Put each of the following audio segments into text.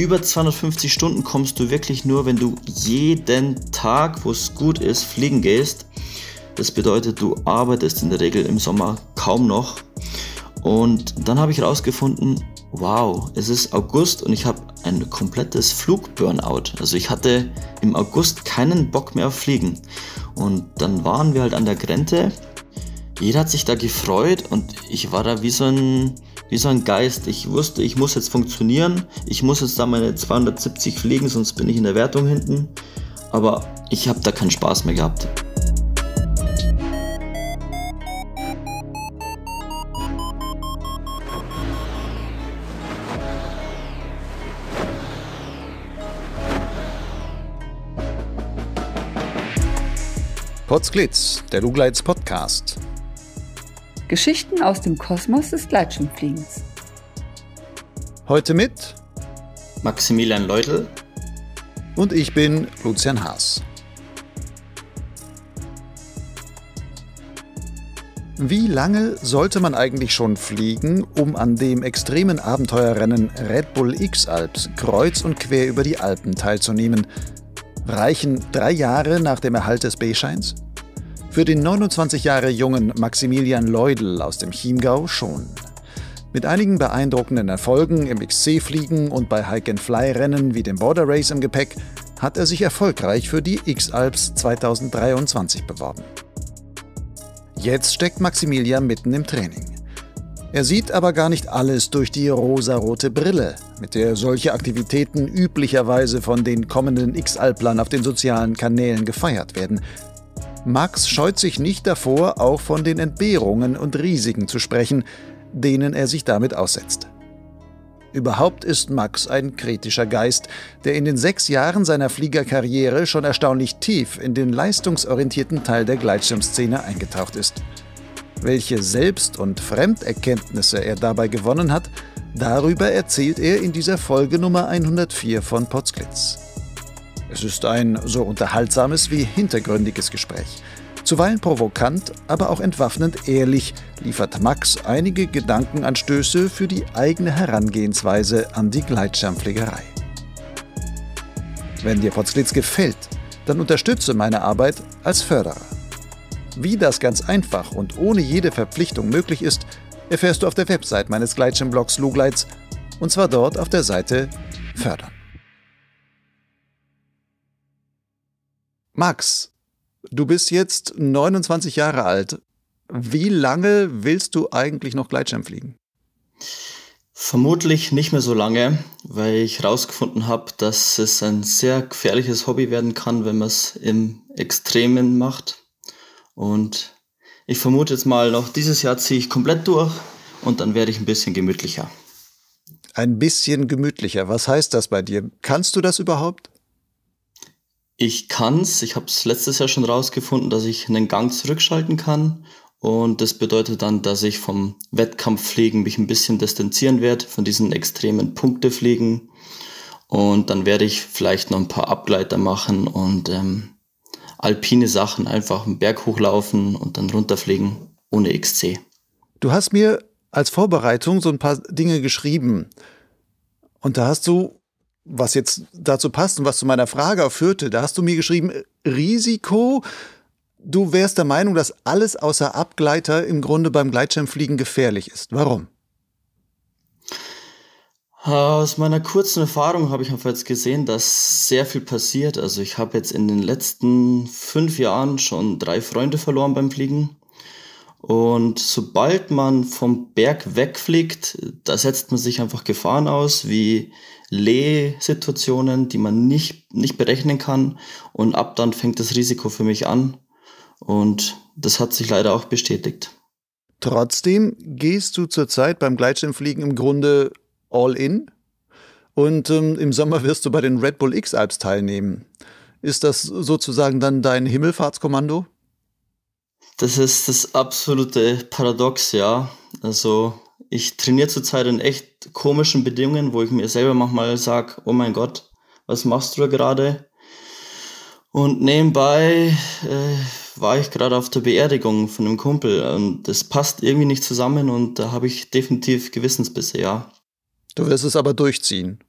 über 250 Stunden kommst du wirklich nur, wenn du jeden Tag, wo es gut ist, fliegen gehst. Das bedeutet, du arbeitest in der Regel im Sommer kaum noch. Und dann habe ich herausgefunden, wow, es ist August und ich habe ein komplettes Flugburnout. Also ich hatte im August keinen Bock mehr auf Fliegen. Und dann waren wir halt an der Grenze. Jeder hat sich da gefreut und ich war da wie so ein, ein Geist. Ich wusste, ich muss jetzt funktionieren. Ich muss jetzt da meine 270 fliegen, sonst bin ich in der Wertung hinten. Aber ich habe da keinen Spaß mehr gehabt. Potsglitz, der Lugleits Podcast. Geschichten aus dem Kosmos des Gleitschirmfliegens. Heute mit Maximilian Leutel und ich bin Lucian Haas. Wie lange sollte man eigentlich schon fliegen, um an dem extremen Abenteuerrennen Red Bull X-Alps kreuz und quer über die Alpen teilzunehmen? Reichen drei Jahre nach dem Erhalt des B-Scheins? Für den 29 Jahre jungen Maximilian Leudel aus dem Chiemgau schon. Mit einigen beeindruckenden Erfolgen im XC-Fliegen und bei Hike-and-Fly-Rennen wie dem Border Race im Gepäck hat er sich erfolgreich für die X-Alps 2023 beworben. Jetzt steckt Maximilian mitten im Training. Er sieht aber gar nicht alles durch die rosarote Brille, mit der solche Aktivitäten üblicherweise von den kommenden X-Alplern auf den sozialen Kanälen gefeiert werden. Max scheut sich nicht davor, auch von den Entbehrungen und Risiken zu sprechen, denen er sich damit aussetzt. Überhaupt ist Max ein kritischer Geist, der in den sechs Jahren seiner Fliegerkarriere schon erstaunlich tief in den leistungsorientierten Teil der Gleitschirmszene eingetaucht ist. Welche Selbst- und Fremderkenntnisse er dabei gewonnen hat, darüber erzählt er in dieser Folge Nummer 104 von Potsglitz. Es ist ein so unterhaltsames wie hintergründiges Gespräch. Zuweilen provokant, aber auch entwaffnend ehrlich liefert Max einige Gedankenanstöße für die eigene Herangehensweise an die Gleitschirmfliegerei. Wenn dir Potsglitz gefällt, dann unterstütze meine Arbeit als Förderer. Wie das ganz einfach und ohne jede Verpflichtung möglich ist, erfährst du auf der Website meines Gleitschirmblogs Lugleits und zwar dort auf der Seite Fördern. Max, du bist jetzt 29 Jahre alt. Wie lange willst du eigentlich noch Gleitschirm fliegen? Vermutlich nicht mehr so lange, weil ich herausgefunden habe, dass es ein sehr gefährliches Hobby werden kann, wenn man es im Extremen macht. Und ich vermute jetzt mal, noch dieses Jahr ziehe ich komplett durch und dann werde ich ein bisschen gemütlicher. Ein bisschen gemütlicher. Was heißt das bei dir? Kannst du das überhaupt? Ich kann's. Ich habe es letztes Jahr schon rausgefunden, dass ich einen Gang zurückschalten kann. Und das bedeutet dann, dass ich vom Wettkampffliegen mich ein bisschen distanzieren werde, von diesen extremen Punktefliegen. Und dann werde ich vielleicht noch ein paar Abgleiter machen und ähm, alpine Sachen, einfach einen Berg hochlaufen und dann runterfliegen ohne XC. Du hast mir als Vorbereitung so ein paar Dinge geschrieben. Und da hast du, was jetzt dazu passt und was zu meiner Frage führte, da hast du mir geschrieben, Risiko, du wärst der Meinung, dass alles außer Abgleiter im Grunde beim Gleitschirmfliegen gefährlich ist. Warum? Aus meiner kurzen Erfahrung habe ich einfach jetzt gesehen, dass sehr viel passiert. Also ich habe jetzt in den letzten fünf Jahren schon drei Freunde verloren beim Fliegen. Und sobald man vom Berg wegfliegt, da setzt man sich einfach Gefahren aus, wie Lehsituationen, die man nicht, nicht berechnen kann. Und ab dann fängt das Risiko für mich an. Und das hat sich leider auch bestätigt. Trotzdem gehst du zurzeit beim Gleitschirmfliegen im Grunde all in. Und ähm, im Sommer wirst du bei den Red Bull X-Alps teilnehmen. Ist das sozusagen dann dein Himmelfahrtskommando? Das ist das absolute Paradox, ja. Also ich trainiere zurzeit in echt komischen Bedingungen, wo ich mir selber manchmal sage, oh mein Gott, was machst du da gerade? Und nebenbei äh, war ich gerade auf der Beerdigung von einem Kumpel und das passt irgendwie nicht zusammen und da habe ich definitiv Gewissensbisse, ja. Du wirst es aber durchziehen.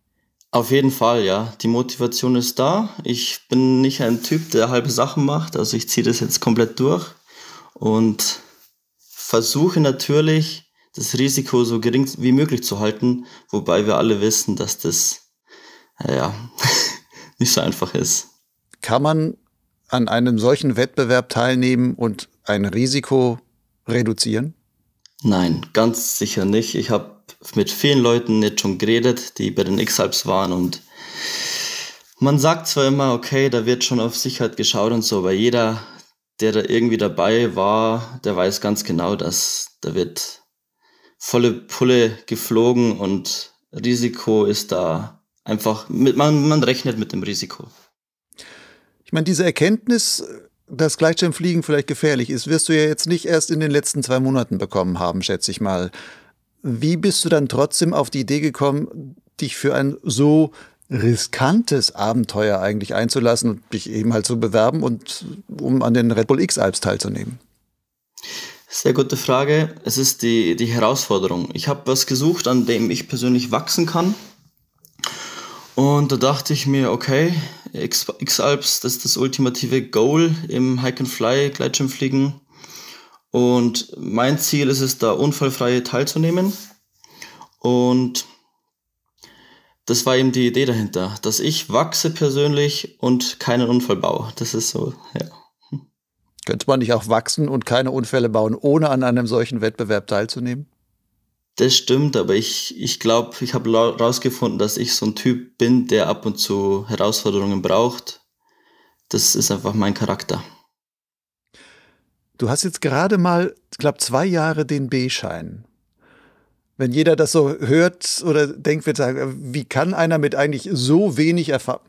Auf jeden Fall, ja. Die Motivation ist da. Ich bin nicht ein Typ, der halbe Sachen macht. Also ich ziehe das jetzt komplett durch und versuche natürlich, das Risiko so gering wie möglich zu halten, wobei wir alle wissen, dass das ja nicht so einfach ist. Kann man an einem solchen Wettbewerb teilnehmen und ein Risiko reduzieren? Nein, ganz sicher nicht. Ich habe mit vielen Leuten jetzt schon geredet, die bei den X-Alps waren und man sagt zwar immer, okay, da wird schon auf Sicherheit geschaut und so, aber jeder, der da irgendwie dabei war, der weiß ganz genau, dass da wird volle Pulle geflogen und Risiko ist da einfach, mit, man, man rechnet mit dem Risiko. Ich meine, diese Erkenntnis, dass Gleitschirmfliegen vielleicht gefährlich ist, wirst du ja jetzt nicht erst in den letzten zwei Monaten bekommen haben, schätze ich mal. Wie bist du dann trotzdem auf die Idee gekommen, dich für ein so riskantes Abenteuer eigentlich einzulassen und dich eben halt zu bewerben und um an den Red Bull X Alps teilzunehmen? Sehr gute Frage. Es ist die, die Herausforderung. Ich habe was gesucht, an dem ich persönlich wachsen kann. Und da dachte ich mir, okay, X-Alps, das ist das ultimative Goal im Hike and Fly, Gleitschirmfliegen. Und mein Ziel ist es, da unfallfrei teilzunehmen. Und das war eben die Idee dahinter, dass ich wachse persönlich und keinen Unfall baue. Das ist so, ja. Könnte man nicht auch wachsen und keine Unfälle bauen, ohne an einem solchen Wettbewerb teilzunehmen? Das stimmt, aber ich, ich glaube, ich habe herausgefunden, dass ich so ein Typ bin, der ab und zu Herausforderungen braucht. Das ist einfach mein Charakter. Du hast jetzt gerade mal, ich glaube, zwei Jahre den B-Schein. Wenn jeder das so hört oder denkt, wird sagen, wie kann einer mit eigentlich so wenig Erfa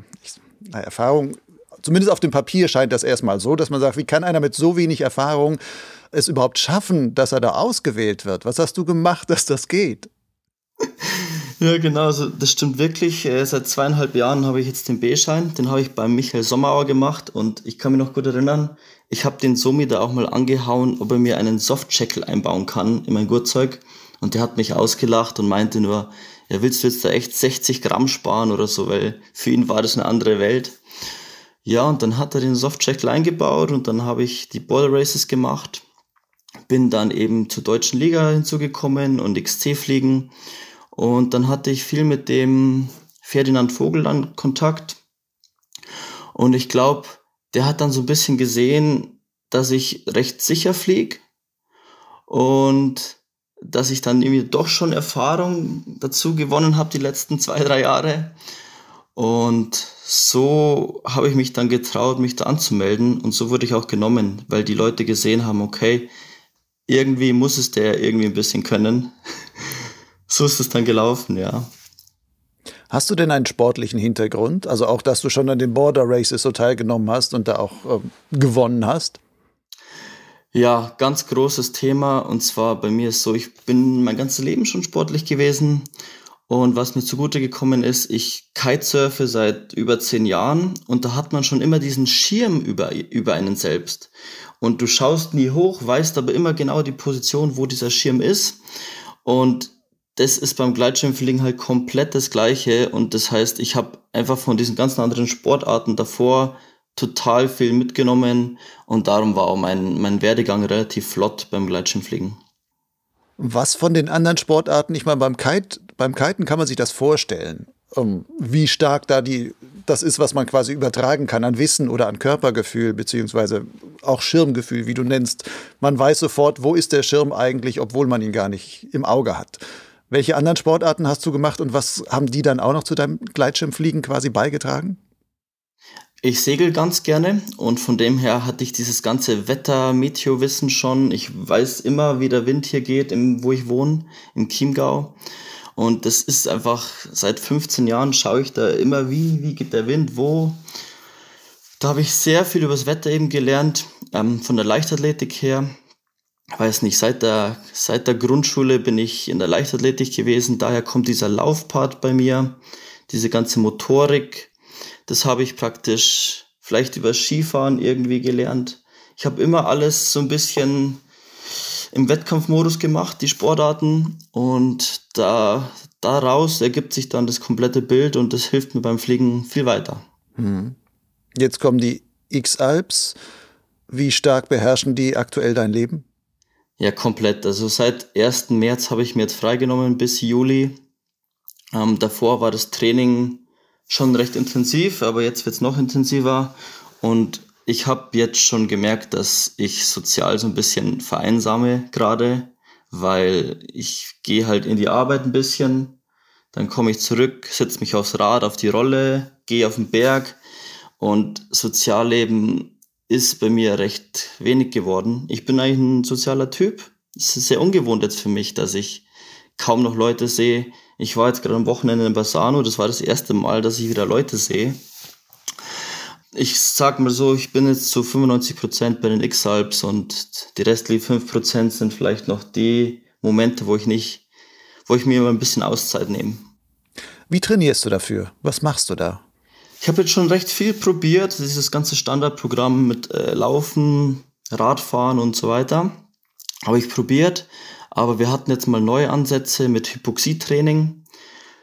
Erfahrung, zumindest auf dem Papier scheint das erstmal so, dass man sagt, wie kann einer mit so wenig Erfahrung es überhaupt schaffen, dass er da ausgewählt wird? Was hast du gemacht, dass das geht? Ja, genau, also das stimmt wirklich. Äh, seit zweieinhalb Jahren habe ich jetzt den B-Schein. Den habe ich bei Michael Sommerauer gemacht und ich kann mich noch gut erinnern, ich habe den Somi da auch mal angehauen, ob er mir einen Softcheckle einbauen kann in mein Gurtzeug. Und der hat mich ausgelacht und meinte nur, ja, willst du jetzt da echt 60 Gramm sparen oder so, weil für ihn war das eine andere Welt. Ja, und dann hat er den Softcheckle eingebaut und dann habe ich die Border Races gemacht. Bin dann eben zur deutschen Liga hinzugekommen und XC fliegen. Und dann hatte ich viel mit dem Ferdinand Vogel dann Kontakt. Und ich glaube, der hat dann so ein bisschen gesehen, dass ich recht sicher fliege und dass ich dann irgendwie doch schon Erfahrung dazu gewonnen habe die letzten zwei, drei Jahre. Und so habe ich mich dann getraut, mich da anzumelden und so wurde ich auch genommen, weil die Leute gesehen haben, okay, irgendwie muss es der irgendwie ein bisschen können. so ist es dann gelaufen, ja. Hast du denn einen sportlichen Hintergrund? Also auch, dass du schon an den Border Races so teilgenommen hast und da auch ähm, gewonnen hast? Ja, ganz großes Thema. Und zwar bei mir ist so, ich bin mein ganzes Leben schon sportlich gewesen. Und was mir zugute gekommen ist, ich kitesurfe seit über zehn Jahren und da hat man schon immer diesen Schirm über, über einen selbst. Und du schaust nie hoch, weißt aber immer genau die Position, wo dieser Schirm ist. Und das ist beim Gleitschirmfliegen halt komplett das Gleiche. Und das heißt, ich habe einfach von diesen ganzen anderen Sportarten davor total viel mitgenommen. Und darum war auch mein, mein Werdegang relativ flott beim Gleitschirmfliegen. Was von den anderen Sportarten, ich meine, beim, Kite, beim Kiten kann man sich das vorstellen, um, wie stark da die, das ist, was man quasi übertragen kann an Wissen oder an Körpergefühl, beziehungsweise auch Schirmgefühl, wie du nennst. Man weiß sofort, wo ist der Schirm eigentlich, obwohl man ihn gar nicht im Auge hat. Welche anderen Sportarten hast du gemacht und was haben die dann auch noch zu deinem Gleitschirmfliegen quasi beigetragen? Ich segel ganz gerne und von dem her hatte ich dieses ganze Wetter-Meteo-Wissen schon. Ich weiß immer, wie der Wind hier geht, wo ich wohne, im Chiemgau. Und das ist einfach, seit 15 Jahren schaue ich da immer, wie, wie geht der Wind, wo. Da habe ich sehr viel über das Wetter eben gelernt, ähm, von der Leichtathletik her weiß nicht, seit der, seit der Grundschule bin ich in der Leichtathletik gewesen, daher kommt dieser Laufpart bei mir, diese ganze Motorik, das habe ich praktisch vielleicht über Skifahren irgendwie gelernt. Ich habe immer alles so ein bisschen im Wettkampfmodus gemacht, die Sportarten und da daraus ergibt sich dann das komplette Bild und das hilft mir beim Fliegen viel weiter. Mhm. Jetzt kommen die X-Alps. Wie stark beherrschen die aktuell dein Leben? Ja, komplett. Also seit 1. März habe ich mir jetzt freigenommen bis Juli. Ähm, davor war das Training schon recht intensiv, aber jetzt wird es noch intensiver. Und ich habe jetzt schon gemerkt, dass ich sozial so ein bisschen vereinsame gerade, weil ich gehe halt in die Arbeit ein bisschen, dann komme ich zurück, setze mich aufs Rad, auf die Rolle, gehe auf den Berg und Sozialleben ist bei mir recht wenig geworden. Ich bin eigentlich ein sozialer Typ. Es ist sehr ungewohnt jetzt für mich, dass ich kaum noch Leute sehe. Ich war jetzt gerade am Wochenende in Bassano, das war das erste Mal, dass ich wieder Leute sehe ich sag mal so, ich bin jetzt zu 95% bei den X-Alps und die restlichen 5% sind vielleicht noch die Momente, wo ich nicht, wo ich mir immer ein bisschen Auszeit nehme. Wie trainierst du dafür? Was machst du da? Ich habe jetzt schon recht viel probiert, dieses ganze Standardprogramm mit äh, Laufen, Radfahren und so weiter. Habe ich probiert, aber wir hatten jetzt mal neue Ansätze mit Hypoxietraining.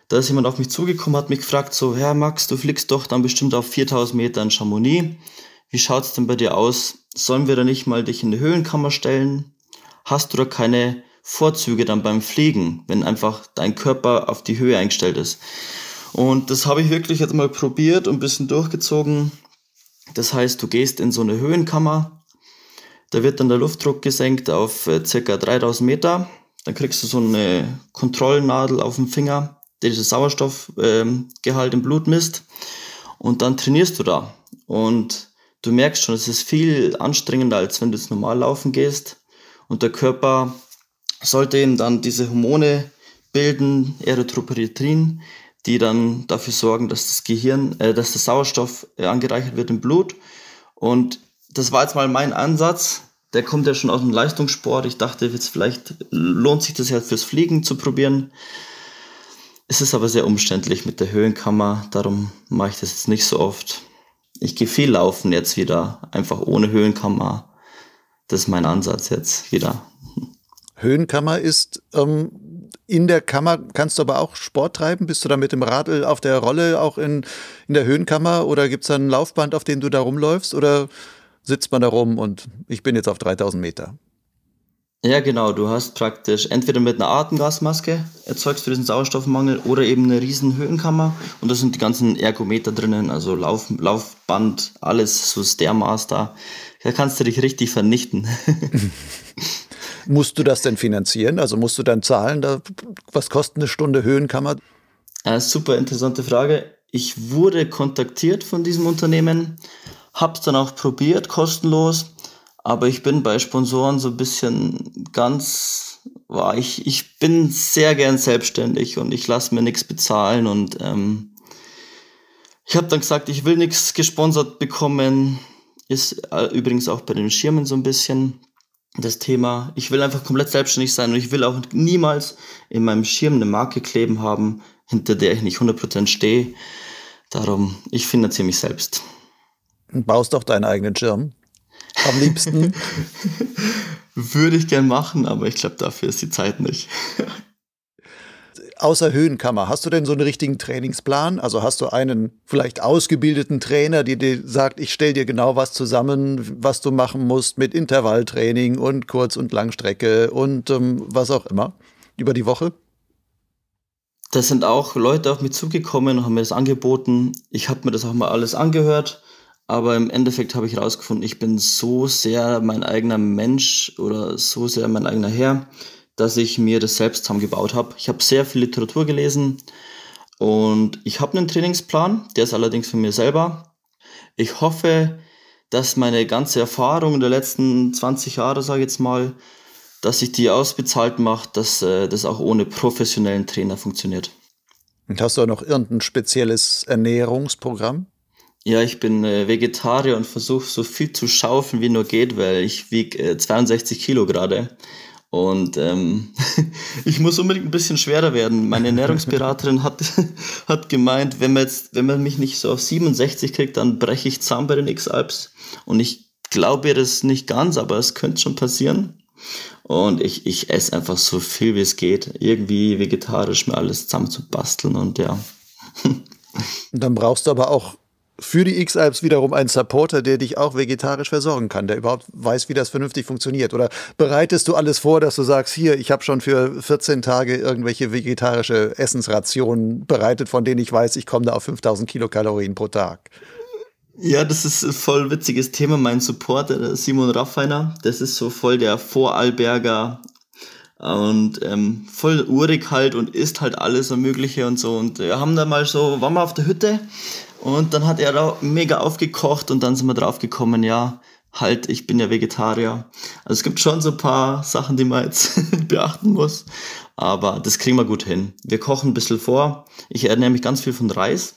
Da ist jemand auf mich zugekommen, hat mich gefragt, so, Herr Max, du fliegst doch dann bestimmt auf 4000 Meter in Chamonix. Wie schaut's denn bei dir aus? Sollen wir da nicht mal dich in die Höhlenkammer stellen? Hast du da keine Vorzüge dann beim Fliegen, wenn einfach dein Körper auf die Höhe eingestellt ist? Und das habe ich wirklich jetzt mal probiert und ein bisschen durchgezogen. Das heißt, du gehst in so eine Höhenkammer, da wird dann der Luftdruck gesenkt auf äh, circa 3000 Meter. Dann kriegst du so eine Kontrollnadel auf dem Finger der dieses Sauerstoffgehalt ähm, im Blut misst. Und dann trainierst du da. Und du merkst schon, es ist viel anstrengender, als wenn du jetzt normal laufen gehst. Und der Körper sollte eben dann diese Hormone bilden, Erythropoietin, die dann dafür sorgen, dass das Gehirn, äh, dass der Sauerstoff äh, angereichert wird im Blut. Und das war jetzt mal mein Ansatz. Der kommt ja schon aus dem Leistungssport. Ich dachte, jetzt vielleicht lohnt sich das ja fürs Fliegen zu probieren. Es ist aber sehr umständlich mit der Höhenkammer, darum mache ich das jetzt nicht so oft. Ich gehe viel laufen jetzt wieder, einfach ohne Höhenkammer. Das ist mein Ansatz jetzt wieder. Höhenkammer ist ähm, in der Kammer, kannst du aber auch Sport treiben? Bist du da mit dem Radl auf der Rolle auch in, in der Höhenkammer oder gibt es da ein Laufband, auf dem du da rumläufst oder sitzt man da rum und ich bin jetzt auf 3000 Meter? Ja, genau. Du hast praktisch entweder mit einer Atemgasmaske erzeugst du diesen Sauerstoffmangel oder eben eine riesen Höhenkammer und da sind die ganzen Ergometer drinnen, also Lauf, Laufband, alles, so Stairmaster. Da kannst du dich richtig vernichten. musst du das denn finanzieren? Also musst du dann zahlen? Da, was kostet eine Stunde Höhenkammer? Eine super interessante Frage. Ich wurde kontaktiert von diesem Unternehmen, hab's dann auch probiert, kostenlos aber ich bin bei Sponsoren so ein bisschen ganz, war ich, ich bin sehr gern selbstständig und ich lasse mir nichts bezahlen und ähm, ich habe dann gesagt, ich will nichts gesponsert bekommen. Ist äh, übrigens auch bei den Schirmen so ein bisschen das Thema. Ich will einfach komplett selbstständig sein und ich will auch niemals in meinem Schirm eine Marke kleben haben, hinter der ich nicht 100% stehe. Darum, ich finanziere mich selbst. Baust doch deinen eigenen Schirm am liebsten? Würde ich gern machen, aber ich glaube, dafür ist die Zeit nicht. Außer Höhenkammer, hast du denn so einen richtigen Trainingsplan? Also hast du einen vielleicht ausgebildeten Trainer, der dir sagt, ich stelle dir genau was zusammen, was du machen musst mit Intervalltraining und Kurz- und Langstrecke und ähm, was auch immer über die Woche? Da sind auch Leute auf mich zugekommen und haben mir das angeboten. Ich habe mir das auch mal alles angehört aber im Endeffekt habe ich herausgefunden, ich bin so sehr mein eigener Mensch oder so sehr mein eigener Herr, dass ich mir das selbst zusammengebaut habe. Ich habe sehr viel Literatur gelesen und ich habe einen Trainingsplan, der ist allerdings für mir selber. Ich hoffe, dass meine ganze Erfahrung der letzten 20 Jahre, sage ich jetzt mal, dass ich die ausbezahlt mache, dass äh, das auch ohne professionellen Trainer funktioniert. Und hast du auch noch irgendein spezielles Ernährungsprogramm? Ja, ich bin äh, Vegetarier und versuche so viel zu schaufeln wie nur geht, weil ich wiege äh, 62 Kilo gerade. Und ähm, ich muss unbedingt ein bisschen schwerer werden. Meine Ernährungsberaterin hat, hat gemeint, wenn man, jetzt, wenn man mich nicht so auf 67 kriegt, dann breche ich zusammen bei den X-Alps. Und ich glaube das nicht ganz, aber es könnte schon passieren. Und ich, ich esse einfach so viel wie es geht, irgendwie vegetarisch mir alles zusammen zu basteln und ja. Dann brauchst du aber auch für die X-Alps wiederum einen Supporter, der dich auch vegetarisch versorgen kann, der überhaupt weiß, wie das vernünftig funktioniert? Oder bereitest du alles vor, dass du sagst, hier, ich habe schon für 14 Tage irgendwelche vegetarische Essensrationen bereitet, von denen ich weiß, ich komme da auf 5000 Kilokalorien pro Tag? Ja, das ist ein voll witziges Thema. Mein Supporter, Simon Raffiner, das ist so voll der Vorarlberger und ähm, voll urig halt und isst halt alles Mögliche und so. Und wir haben da mal so, waren wir auf der Hütte und dann hat er mega aufgekocht und dann sind wir drauf gekommen, ja, halt, ich bin ja Vegetarier. Also es gibt schon so ein paar Sachen, die man jetzt beachten muss, aber das kriegen wir gut hin. Wir kochen ein bisschen vor. Ich ernähre mich ganz viel von Reis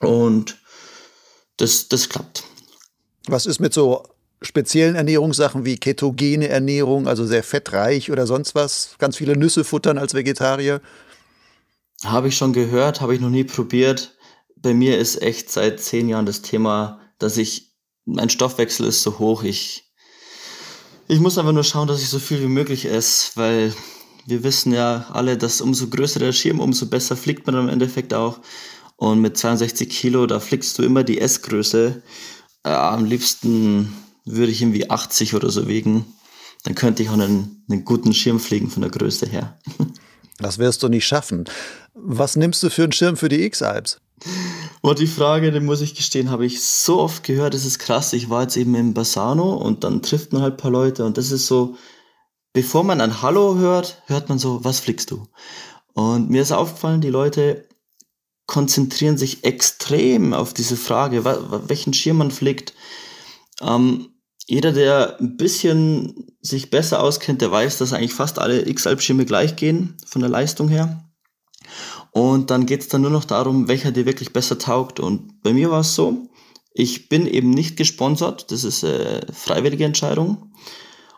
und das, das klappt. Was ist mit so speziellen Ernährungssachen wie ketogene Ernährung, also sehr fettreich oder sonst was? Ganz viele Nüsse futtern als Vegetarier? Habe ich schon gehört, habe ich noch nie probiert bei mir ist echt seit zehn Jahren das Thema, dass ich, mein Stoffwechsel ist so hoch, ich, ich muss einfach nur schauen, dass ich so viel wie möglich esse, weil wir wissen ja alle, dass umso größer der Schirm, umso besser fliegt man im Endeffekt auch. Und mit 62 Kilo, da fliegst du immer die Essgröße. Äh, am liebsten würde ich irgendwie 80 oder so wiegen. Dann könnte ich auch einen, einen guten Schirm fliegen von der Größe her. Das wirst du nicht schaffen. Was nimmst du für einen Schirm für die X-Alps? Und die Frage, die muss ich gestehen, habe ich so oft gehört, das ist krass. Ich war jetzt eben im Bassano und dann trifft man halt ein paar Leute und das ist so, bevor man ein Hallo hört, hört man so, was fliegst du? Und mir ist aufgefallen, die Leute konzentrieren sich extrem auf diese Frage, welchen Schirm man fliegt. Ähm, jeder, der ein bisschen sich besser auskennt, der weiß, dass eigentlich fast alle X-Alp-Schirme gleich gehen, von der Leistung her. Und dann geht es dann nur noch darum, welcher dir wirklich besser taugt. Und bei mir war es so, ich bin eben nicht gesponsert, das ist eine freiwillige Entscheidung.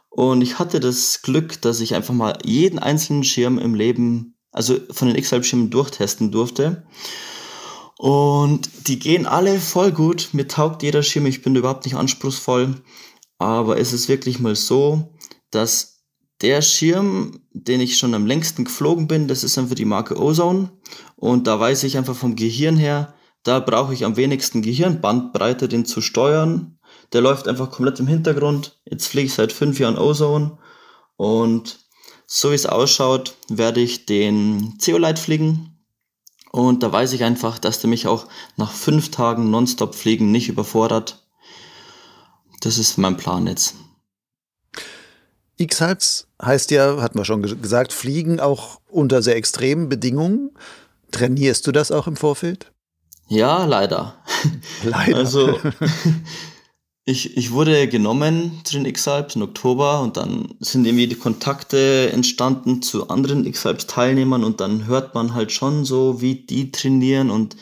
Und ich hatte das Glück, dass ich einfach mal jeden einzelnen Schirm im Leben, also von den X-Halb-Schirmen durchtesten durfte. Und die gehen alle voll gut. Mir taugt jeder Schirm. Ich bin überhaupt nicht anspruchsvoll. Aber es ist wirklich mal so, dass der Schirm, den ich schon am längsten geflogen bin, das ist einfach die Marke Ozone. Und da weiß ich einfach vom Gehirn her, da brauche ich am wenigsten Gehirnbandbreite, den zu steuern. Der läuft einfach komplett im Hintergrund. Jetzt fliege ich seit fünf Jahren Ozone. Und so wie es ausschaut, werde ich den Zeolite fliegen. Und da weiß ich einfach, dass der mich auch nach fünf Tagen Nonstop fliegen nicht überfordert. Das ist mein Plan jetzt. X-Halbs heißt ja, hatten wir schon gesagt, Fliegen auch unter sehr extremen Bedingungen. Trainierst du das auch im Vorfeld? Ja, leider. Leider. Also, ich, ich wurde genommen zu den X-Alps im Oktober und dann sind irgendwie die Kontakte entstanden zu anderen X-Alps-Teilnehmern und dann hört man halt schon so, wie die trainieren und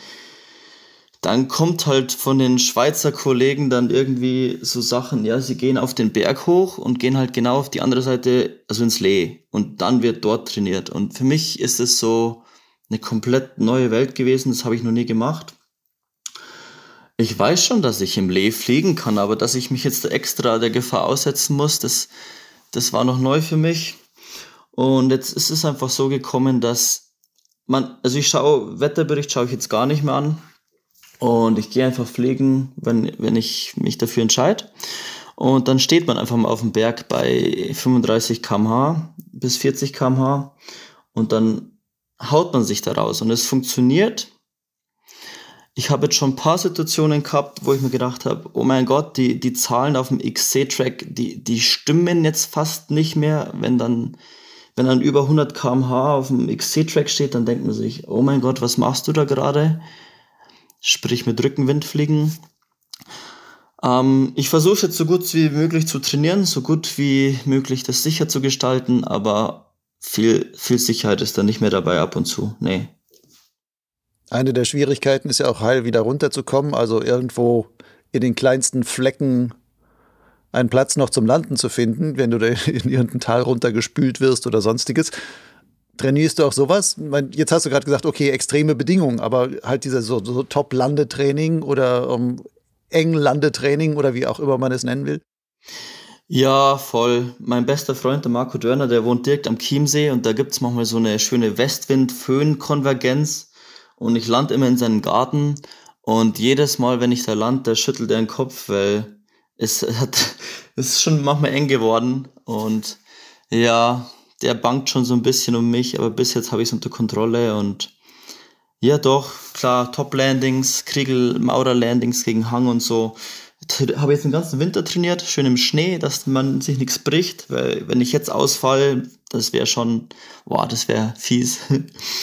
dann kommt halt von den Schweizer Kollegen dann irgendwie so Sachen, ja, sie gehen auf den Berg hoch und gehen halt genau auf die andere Seite, also ins Lee. Und dann wird dort trainiert. Und für mich ist es so eine komplett neue Welt gewesen, das habe ich noch nie gemacht. Ich weiß schon, dass ich im Lee fliegen kann, aber dass ich mich jetzt extra der Gefahr aussetzen muss, das, das war noch neu für mich. Und jetzt ist es einfach so gekommen, dass man, also ich schaue, Wetterbericht schaue ich jetzt gar nicht mehr an und ich gehe einfach fliegen, wenn, wenn ich mich dafür entscheide. Und dann steht man einfach mal auf dem Berg bei 35 km/h bis 40 km/h und dann haut man sich da raus. Und es funktioniert. Ich habe jetzt schon ein paar Situationen gehabt, wo ich mir gedacht habe, oh mein Gott, die, die Zahlen auf dem XC-Track, die, die stimmen jetzt fast nicht mehr. Wenn dann, wenn dann über 100 km/h auf dem XC-Track steht, dann denkt man sich, oh mein Gott, was machst du da gerade? Sprich mit Rückenwind fliegen. Ähm, ich versuche jetzt so gut wie möglich zu trainieren, so gut wie möglich das sicher zu gestalten, aber viel, viel Sicherheit ist da nicht mehr dabei ab und zu. Nee. Eine der Schwierigkeiten ist ja auch heil wieder runterzukommen, also irgendwo in den kleinsten Flecken einen Platz noch zum Landen zu finden, wenn du da in irgendein Tal runtergespült wirst oder sonstiges. Trainierst du auch sowas? Jetzt hast du gerade gesagt, okay, extreme Bedingungen, aber halt dieser so, so Top-Landetraining oder um, eng Landetraining oder wie auch immer man es nennen will? Ja, voll. Mein bester Freund, der Marco Dörner, der wohnt direkt am Chiemsee und da gibt's manchmal so eine schöne Westwind-Föhn-Konvergenz und ich lande immer in seinem Garten und jedes Mal, wenn ich da lande, da schüttelt er den Kopf, weil es hat, es ist schon manchmal eng geworden und ja, der bangt schon so ein bisschen um mich, aber bis jetzt habe ich es unter Kontrolle und ja doch, klar, Top-Landings, Kriegel-Maurer-Landings gegen Hang und so habe jetzt den ganzen Winter trainiert, schön im Schnee, dass man sich nichts bricht, weil wenn ich jetzt ausfall, das wäre schon, boah, das wäre fies.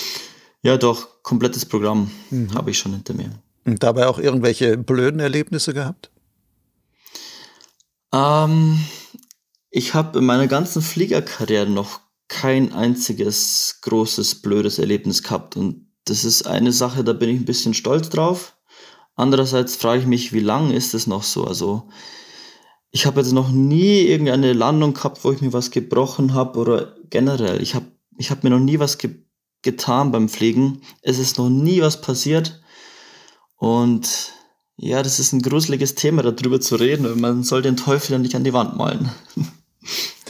ja, doch, komplettes Programm mhm. habe ich schon hinter mir. Und dabei auch irgendwelche blöden Erlebnisse gehabt? Ähm, ich habe in meiner ganzen Fliegerkarriere noch kein einziges großes blödes Erlebnis gehabt und das ist eine Sache, da bin ich ein bisschen stolz drauf. Andererseits frage ich mich, wie lange ist es noch so? Also ich habe jetzt noch nie irgendeine Landung gehabt, wo ich mir was gebrochen habe oder generell. Ich habe ich hab mir noch nie was ge getan beim Fliegen. Es ist noch nie was passiert. Und ja, das ist ein gruseliges Thema, darüber zu reden. Man soll den Teufel ja nicht an die Wand malen.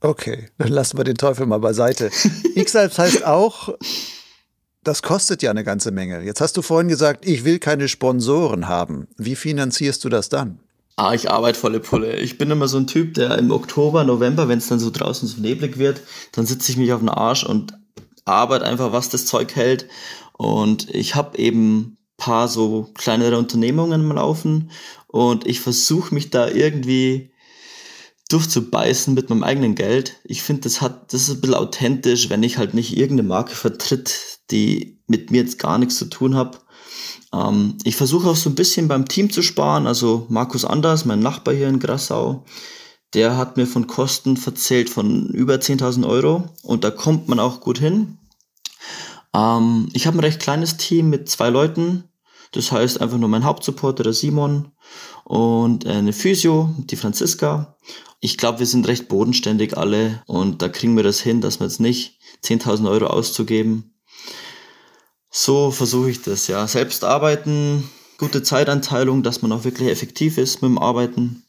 Okay, dann lassen wir den Teufel mal beiseite. X-Alps heißt auch, das kostet ja eine ganze Menge. Jetzt hast du vorhin gesagt, ich will keine Sponsoren haben. Wie finanzierst du das dann? Ah, ich arbeite volle Pulle. Ich bin immer so ein Typ, der im Oktober, November, wenn es dann so draußen so neblig wird, dann sitze ich mich auf den Arsch und arbeite einfach, was das Zeug hält. Und ich habe eben paar so kleinere Unternehmungen am Laufen und ich versuche mich da irgendwie durchzubeißen mit meinem eigenen Geld. Ich finde, das hat, das ist ein bisschen authentisch, wenn ich halt nicht irgendeine Marke vertritt, die mit mir jetzt gar nichts zu tun hat. Ähm, ich versuche auch so ein bisschen beim Team zu sparen. Also Markus Anders, mein Nachbar hier in Grassau, der hat mir von Kosten verzählt von über 10.000 Euro und da kommt man auch gut hin. Ähm, ich habe ein recht kleines Team mit zwei Leuten. Das heißt einfach nur mein Hauptsupporter, der Simon und eine Physio, die Franziska ich glaube, wir sind recht bodenständig alle und da kriegen wir das hin, dass wir jetzt nicht 10.000 Euro auszugeben. So versuche ich das, ja. Selbst arbeiten, gute Zeitanteilung, dass man auch wirklich effektiv ist mit dem Arbeiten.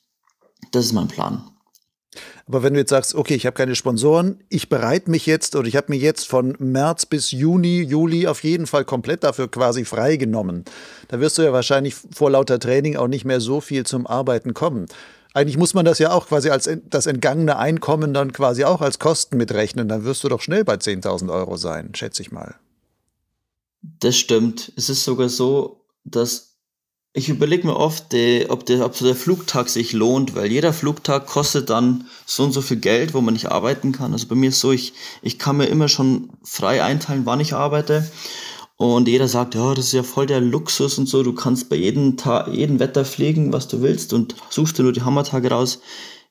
Das ist mein Plan. Aber wenn du jetzt sagst, okay, ich habe keine Sponsoren, ich bereite mich jetzt oder ich habe mir jetzt von März bis Juni, Juli auf jeden Fall komplett dafür quasi freigenommen, da wirst du ja wahrscheinlich vor lauter Training auch nicht mehr so viel zum Arbeiten kommen. Eigentlich muss man das ja auch quasi als das entgangene Einkommen dann quasi auch als Kosten mitrechnen. Dann wirst du doch schnell bei 10.000 Euro sein, schätze ich mal. Das stimmt. Es ist sogar so, dass ich überlege mir oft, die, ob, der, ob so der Flugtag sich lohnt, weil jeder Flugtag kostet dann so und so viel Geld, wo man nicht arbeiten kann. Also bei mir ist so, ich, ich kann mir immer schon frei einteilen, wann ich arbeite. Und jeder sagt, ja, das ist ja voll der Luxus und so, du kannst bei jedem, Tag, jedem Wetter fliegen, was du willst und suchst dir nur die Hammertage raus.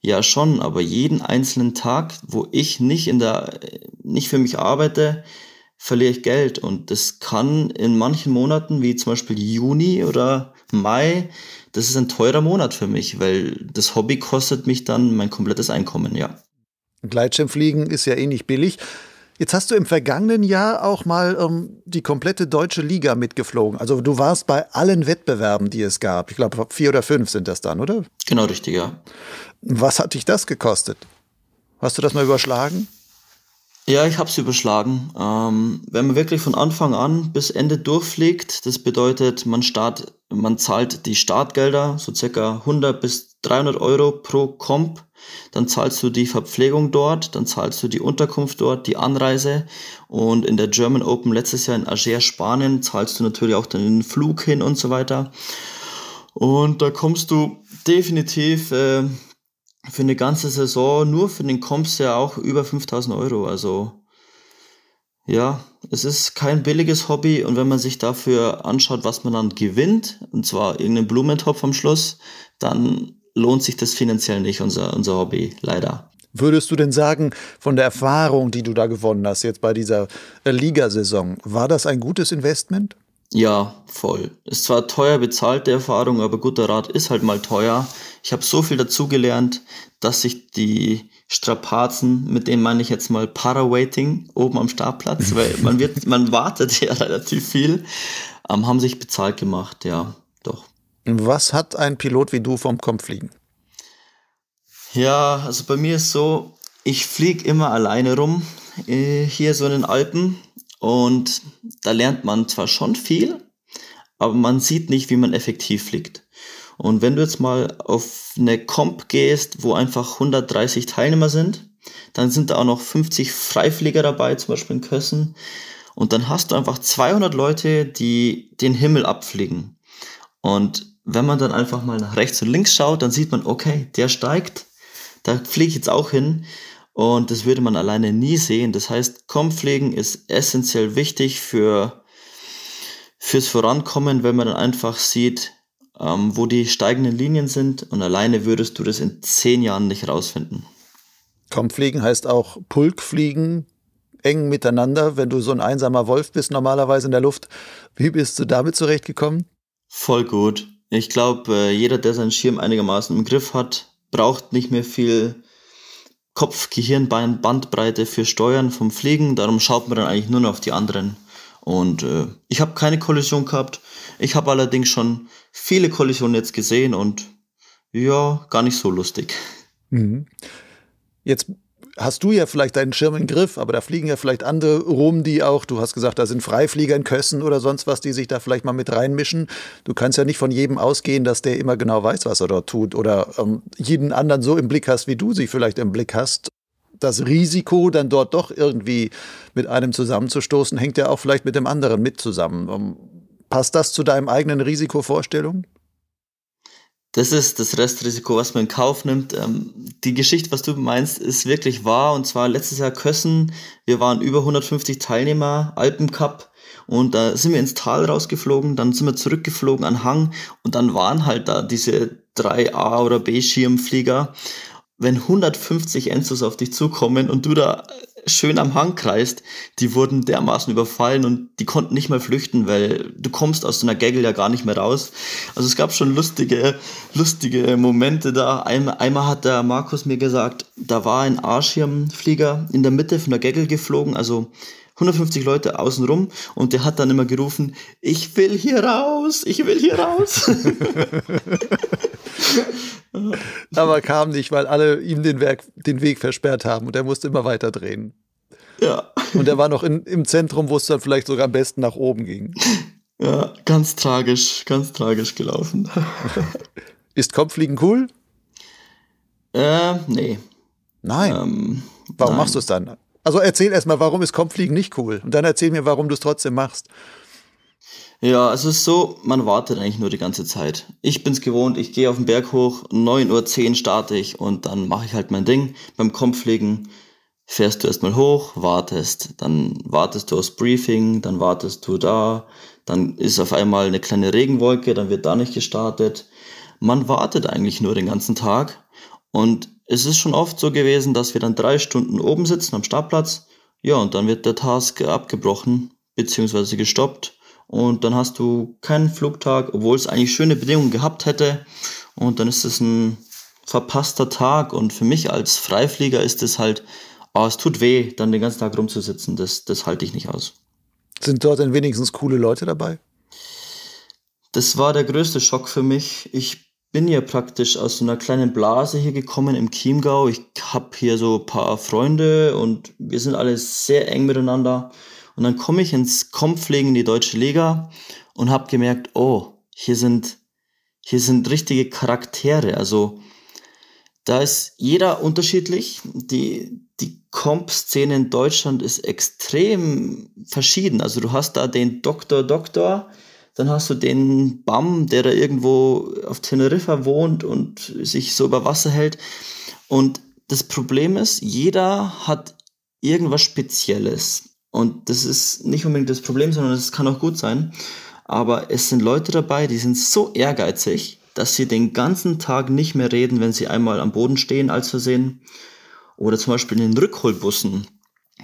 Ja, schon, aber jeden einzelnen Tag, wo ich nicht in der, nicht für mich arbeite, verliere ich Geld. Und das kann in manchen Monaten, wie zum Beispiel Juni oder Mai, das ist ein teurer Monat für mich, weil das Hobby kostet mich dann mein komplettes Einkommen, ja. Gleitschirmfliegen ist ja eh nicht billig. Jetzt hast du im vergangenen Jahr auch mal ähm, die komplette deutsche Liga mitgeflogen. Also du warst bei allen Wettbewerben, die es gab. Ich glaube, vier oder fünf sind das dann, oder? Genau, richtig, ja. Was hat dich das gekostet? Hast du das mal überschlagen? Ja, ich habe es überschlagen. Ähm, wenn man wirklich von Anfang an bis Ende durchfliegt, das bedeutet, man, start, man zahlt die Startgelder, so circa 100 bis 300 Euro pro Comp dann zahlst du die Verpflegung dort, dann zahlst du die Unterkunft dort, die Anreise und in der German Open letztes Jahr in Alger, Spanien, zahlst du natürlich auch den Flug hin und so weiter. Und da kommst du definitiv äh, für eine ganze Saison, nur für den du ja auch über 5000 Euro. Also ja, es ist kein billiges Hobby und wenn man sich dafür anschaut, was man dann gewinnt, und zwar irgendeinen Blumentopf am Schluss, dann lohnt sich das finanziell nicht, unser, unser Hobby, leider. Würdest du denn sagen, von der Erfahrung, die du da gewonnen hast, jetzt bei dieser äh, Ligasaison, war das ein gutes Investment? Ja, voll. Ist zwar teuer bezahlt, die Erfahrung, aber guter Rat ist halt mal teuer. Ich habe so viel dazugelernt, dass sich die Strapazen, mit denen meine ich jetzt mal Parawaiting oben am Startplatz, weil man wird, man wartet ja relativ viel, ähm, haben sich bezahlt gemacht, ja. Was hat ein Pilot wie du vom Kopf fliegen? Ja, also bei mir ist so, ich fliege immer alleine rum, äh, hier so in den Alpen. Und da lernt man zwar schon viel, aber man sieht nicht, wie man effektiv fliegt. Und wenn du jetzt mal auf eine Comp gehst, wo einfach 130 Teilnehmer sind, dann sind da auch noch 50 Freiflieger dabei, zum Beispiel in Kössen. Und dann hast du einfach 200 Leute, die den Himmel abfliegen. Und wenn man dann einfach mal nach rechts und links schaut, dann sieht man, okay, der steigt, da fliege ich jetzt auch hin. Und das würde man alleine nie sehen. Das heißt, Kompflegen ist essentiell wichtig für, fürs Vorankommen, wenn man dann einfach sieht, ähm, wo die steigenden Linien sind. Und alleine würdest du das in zehn Jahren nicht rausfinden. Kompfliegen heißt auch Pulkfliegen, eng miteinander, wenn du so ein einsamer Wolf bist normalerweise in der Luft. Wie bist du damit zurechtgekommen? Voll gut. Ich glaube, äh, jeder, der seinen Schirm einigermaßen im Griff hat, braucht nicht mehr viel Kopf, Gehirn, Bein, Bandbreite für Steuern vom Fliegen. Darum schaut man dann eigentlich nur noch auf die anderen. Und äh, ich habe keine Kollision gehabt. Ich habe allerdings schon viele Kollisionen jetzt gesehen und ja, gar nicht so lustig. Mhm. Jetzt hast du ja vielleicht deinen Schirm im Griff, aber da fliegen ja vielleicht andere rum, die auch, du hast gesagt, da sind Freiflieger in Kössen oder sonst was, die sich da vielleicht mal mit reinmischen. Du kannst ja nicht von jedem ausgehen, dass der immer genau weiß, was er dort tut oder ähm, jeden anderen so im Blick hast, wie du sie vielleicht im Blick hast. Das Risiko, dann dort doch irgendwie mit einem zusammenzustoßen, hängt ja auch vielleicht mit dem anderen mit zusammen. Ähm, passt das zu deinem eigenen Risikovorstellung? Das ist das Restrisiko, was man in Kauf nimmt. Ähm, die Geschichte, was du meinst, ist wirklich wahr. Und zwar letztes Jahr Kössen. Wir waren über 150 Teilnehmer, Alpencup. Und da sind wir ins Tal rausgeflogen, dann sind wir zurückgeflogen an Hang und dann waren halt da diese drei A- oder B-Schirmflieger. Wenn 150 Enzos auf dich zukommen und du da schön am Hang kreist, die wurden dermaßen überfallen und die konnten nicht mehr flüchten, weil du kommst aus so einer Gaggle ja gar nicht mehr raus. Also es gab schon lustige, lustige Momente da. Einmal, einmal hat der Markus mir gesagt, da war ein A-Schirmflieger in der Mitte von der Gaggle geflogen, also 150 Leute außenrum und der hat dann immer gerufen, ich will hier raus, ich will hier raus. Aber kam nicht, weil alle ihm den, Werk, den Weg versperrt haben und er musste immer weiter drehen. Ja. Und er war noch in, im Zentrum, wo es dann vielleicht sogar am besten nach oben ging. Ja, ganz tragisch, ganz tragisch gelaufen. Ist Kopfliegen cool? Äh, nee. Nein. Ähm, warum nein. machst du es dann? Also erzähl erstmal, warum ist Kopfliegen nicht cool? Und dann erzähl mir, warum du es trotzdem machst. Ja, es ist so, man wartet eigentlich nur die ganze Zeit. Ich bin's gewohnt, ich gehe auf den Berg hoch, 9.10 Uhr starte ich und dann mache ich halt mein Ding. Beim Kopfliegen fährst du erstmal hoch, wartest, dann wartest du aufs Briefing, dann wartest du da, dann ist auf einmal eine kleine Regenwolke, dann wird da nicht gestartet. Man wartet eigentlich nur den ganzen Tag und es ist schon oft so gewesen, dass wir dann drei Stunden oben sitzen am Startplatz, ja, und dann wird der Task abgebrochen, beziehungsweise gestoppt und dann hast du keinen Flugtag, obwohl es eigentlich schöne Bedingungen gehabt hätte und dann ist es ein verpasster Tag und für mich als Freiflieger ist es halt, oh, es tut weh, dann den ganzen Tag rumzusitzen, das, das halte ich nicht aus. Sind dort denn wenigstens coole Leute dabei? Das war der größte Schock für mich. Ich bin ja praktisch aus so einer kleinen Blase hier gekommen im Chiemgau. Ich habe hier so ein paar Freunde und wir sind alle sehr eng miteinander. Und dann komme ich ins Kompflegen in die deutsche Liga und habe gemerkt, oh, hier sind, hier sind richtige Charaktere. Also da ist jeder unterschiedlich. Die, die Comp-Szene in Deutschland ist extrem verschieden. Also du hast da den Doktor Doktor, dann hast du den Bam, der da irgendwo auf Teneriffa wohnt und sich so über Wasser hält. Und das Problem ist, jeder hat irgendwas Spezielles. Und das ist nicht unbedingt das Problem, sondern es kann auch gut sein. Aber es sind Leute dabei, die sind so ehrgeizig, dass sie den ganzen Tag nicht mehr reden, wenn sie einmal am Boden stehen als Versehen. Oder zum Beispiel in den Rückholbussen.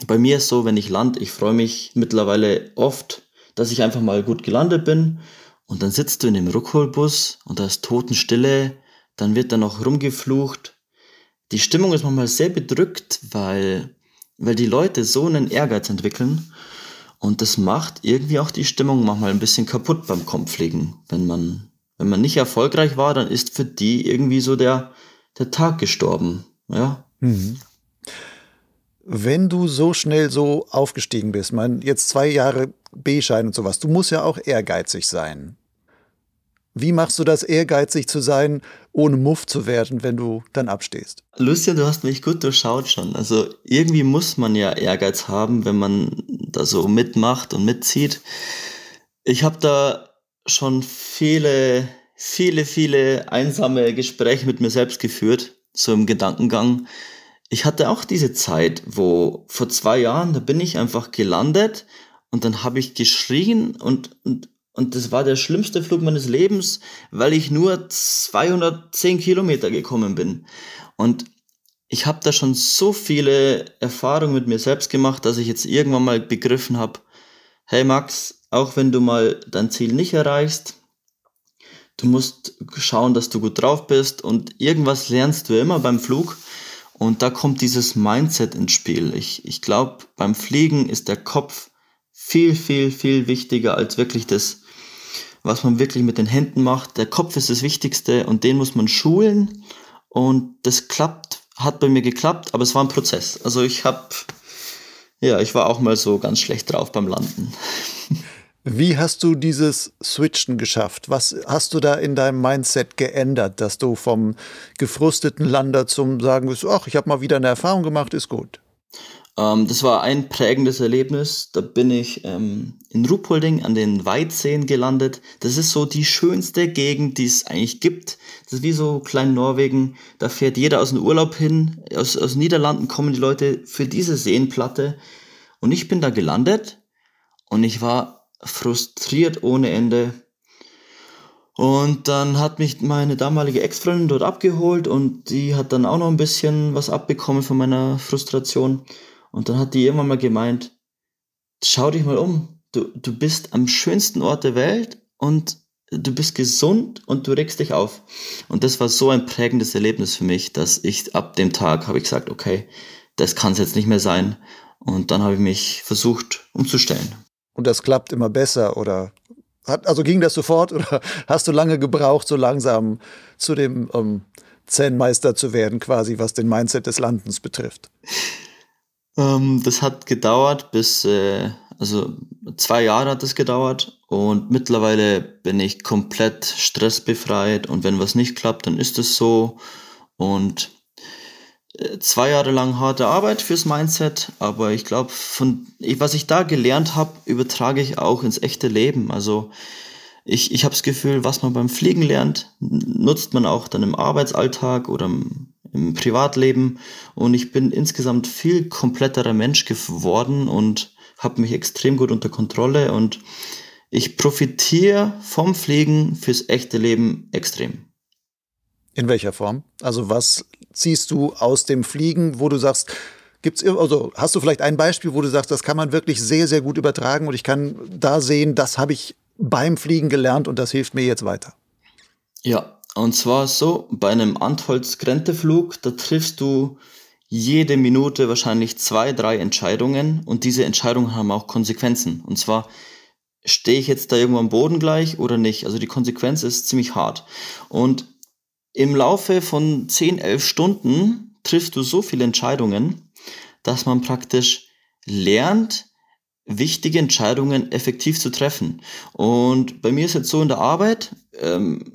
Bei mir ist so, wenn ich lande, ich freue mich mittlerweile oft, dass ich einfach mal gut gelandet bin. Und dann sitzt du in dem Rückholbus und da ist Totenstille, dann wird da noch rumgeflucht. Die Stimmung ist manchmal sehr bedrückt, weil weil die Leute so einen Ehrgeiz entwickeln und das macht irgendwie auch die Stimmung manchmal ein bisschen kaputt beim Kopflegen. Wenn man, wenn man nicht erfolgreich war, dann ist für die irgendwie so der, der Tag gestorben. Ja. Mhm. Wenn du so schnell so aufgestiegen bist, man jetzt zwei Jahre B-Schein und sowas, du musst ja auch ehrgeizig sein. Wie machst du das, ehrgeizig zu sein, ohne Muff zu werden, wenn du dann abstehst? Lucia, du hast mich gut durchschaut schon. Also irgendwie muss man ja Ehrgeiz haben, wenn man da so mitmacht und mitzieht. Ich habe da schon viele, viele, viele einsame Gespräche mit mir selbst geführt, so im Gedankengang. Ich hatte auch diese Zeit, wo vor zwei Jahren, da bin ich einfach gelandet und dann habe ich geschrien und, und und das war der schlimmste Flug meines Lebens, weil ich nur 210 Kilometer gekommen bin. Und ich habe da schon so viele Erfahrungen mit mir selbst gemacht, dass ich jetzt irgendwann mal begriffen habe, hey Max, auch wenn du mal dein Ziel nicht erreichst, du musst schauen, dass du gut drauf bist und irgendwas lernst du immer beim Flug. Und da kommt dieses Mindset ins Spiel. Ich, ich glaube, beim Fliegen ist der Kopf viel, viel, viel wichtiger als wirklich das was man wirklich mit den Händen macht. Der Kopf ist das Wichtigste und den muss man schulen. Und das klappt, hat bei mir geklappt, aber es war ein Prozess. Also ich habe, ja, ich war auch mal so ganz schlecht drauf beim Landen. Wie hast du dieses Switchen geschafft? Was hast du da in deinem Mindset geändert, dass du vom gefrusteten Lander zum sagen wirst, ach, ich habe mal wieder eine Erfahrung gemacht, ist gut? Ähm, das war ein prägendes Erlebnis. Da bin ich ähm, in Ruhpolding an den Weitseen gelandet. Das ist so die schönste Gegend, die es eigentlich gibt. Das ist wie so klein Norwegen. Da fährt jeder aus dem Urlaub hin. Aus, aus Niederlanden kommen die Leute für diese Seenplatte. Und ich bin da gelandet und ich war frustriert ohne Ende. Und dann hat mich meine damalige Ex-Freundin dort abgeholt und die hat dann auch noch ein bisschen was abbekommen von meiner Frustration. Und dann hat die irgendwann mal gemeint, schau dich mal um. Du, du bist am schönsten Ort der Welt und du bist gesund und du regst dich auf. Und das war so ein prägendes Erlebnis für mich, dass ich ab dem Tag habe ich gesagt, okay, das kann es jetzt nicht mehr sein. Und dann habe ich mich versucht umzustellen. Und das klappt immer besser oder hat, also ging das sofort oder hast du lange gebraucht, so langsam zu dem ähm, Zen-Meister zu werden, quasi was den Mindset des Landens betrifft? Ähm, das hat gedauert bis, äh, also zwei Jahre hat es gedauert und mittlerweile bin ich komplett stressbefreit und wenn was nicht klappt, dann ist es so und äh, zwei Jahre lang harte Arbeit fürs Mindset, aber ich glaube, von was ich da gelernt habe, übertrage ich auch ins echte Leben. Also ich, ich habe das Gefühl, was man beim Fliegen lernt, nutzt man auch dann im Arbeitsalltag oder im im Privatleben und ich bin insgesamt viel kompletterer Mensch geworden und habe mich extrem gut unter Kontrolle und ich profitiere vom Fliegen fürs echte Leben extrem. In welcher Form? Also was ziehst du aus dem Fliegen, wo du sagst, gibt's also hast du vielleicht ein Beispiel, wo du sagst, das kann man wirklich sehr sehr gut übertragen und ich kann da sehen, das habe ich beim Fliegen gelernt und das hilft mir jetzt weiter. Ja, und zwar so, bei einem Antholz-Grente-Flug, da triffst du jede Minute wahrscheinlich zwei, drei Entscheidungen und diese Entscheidungen haben auch Konsequenzen. Und zwar, stehe ich jetzt da irgendwo am Boden gleich oder nicht? Also die Konsequenz ist ziemlich hart. Und im Laufe von 10, 11 Stunden triffst du so viele Entscheidungen, dass man praktisch lernt, wichtige Entscheidungen effektiv zu treffen. Und bei mir ist jetzt so in der Arbeit, ähm,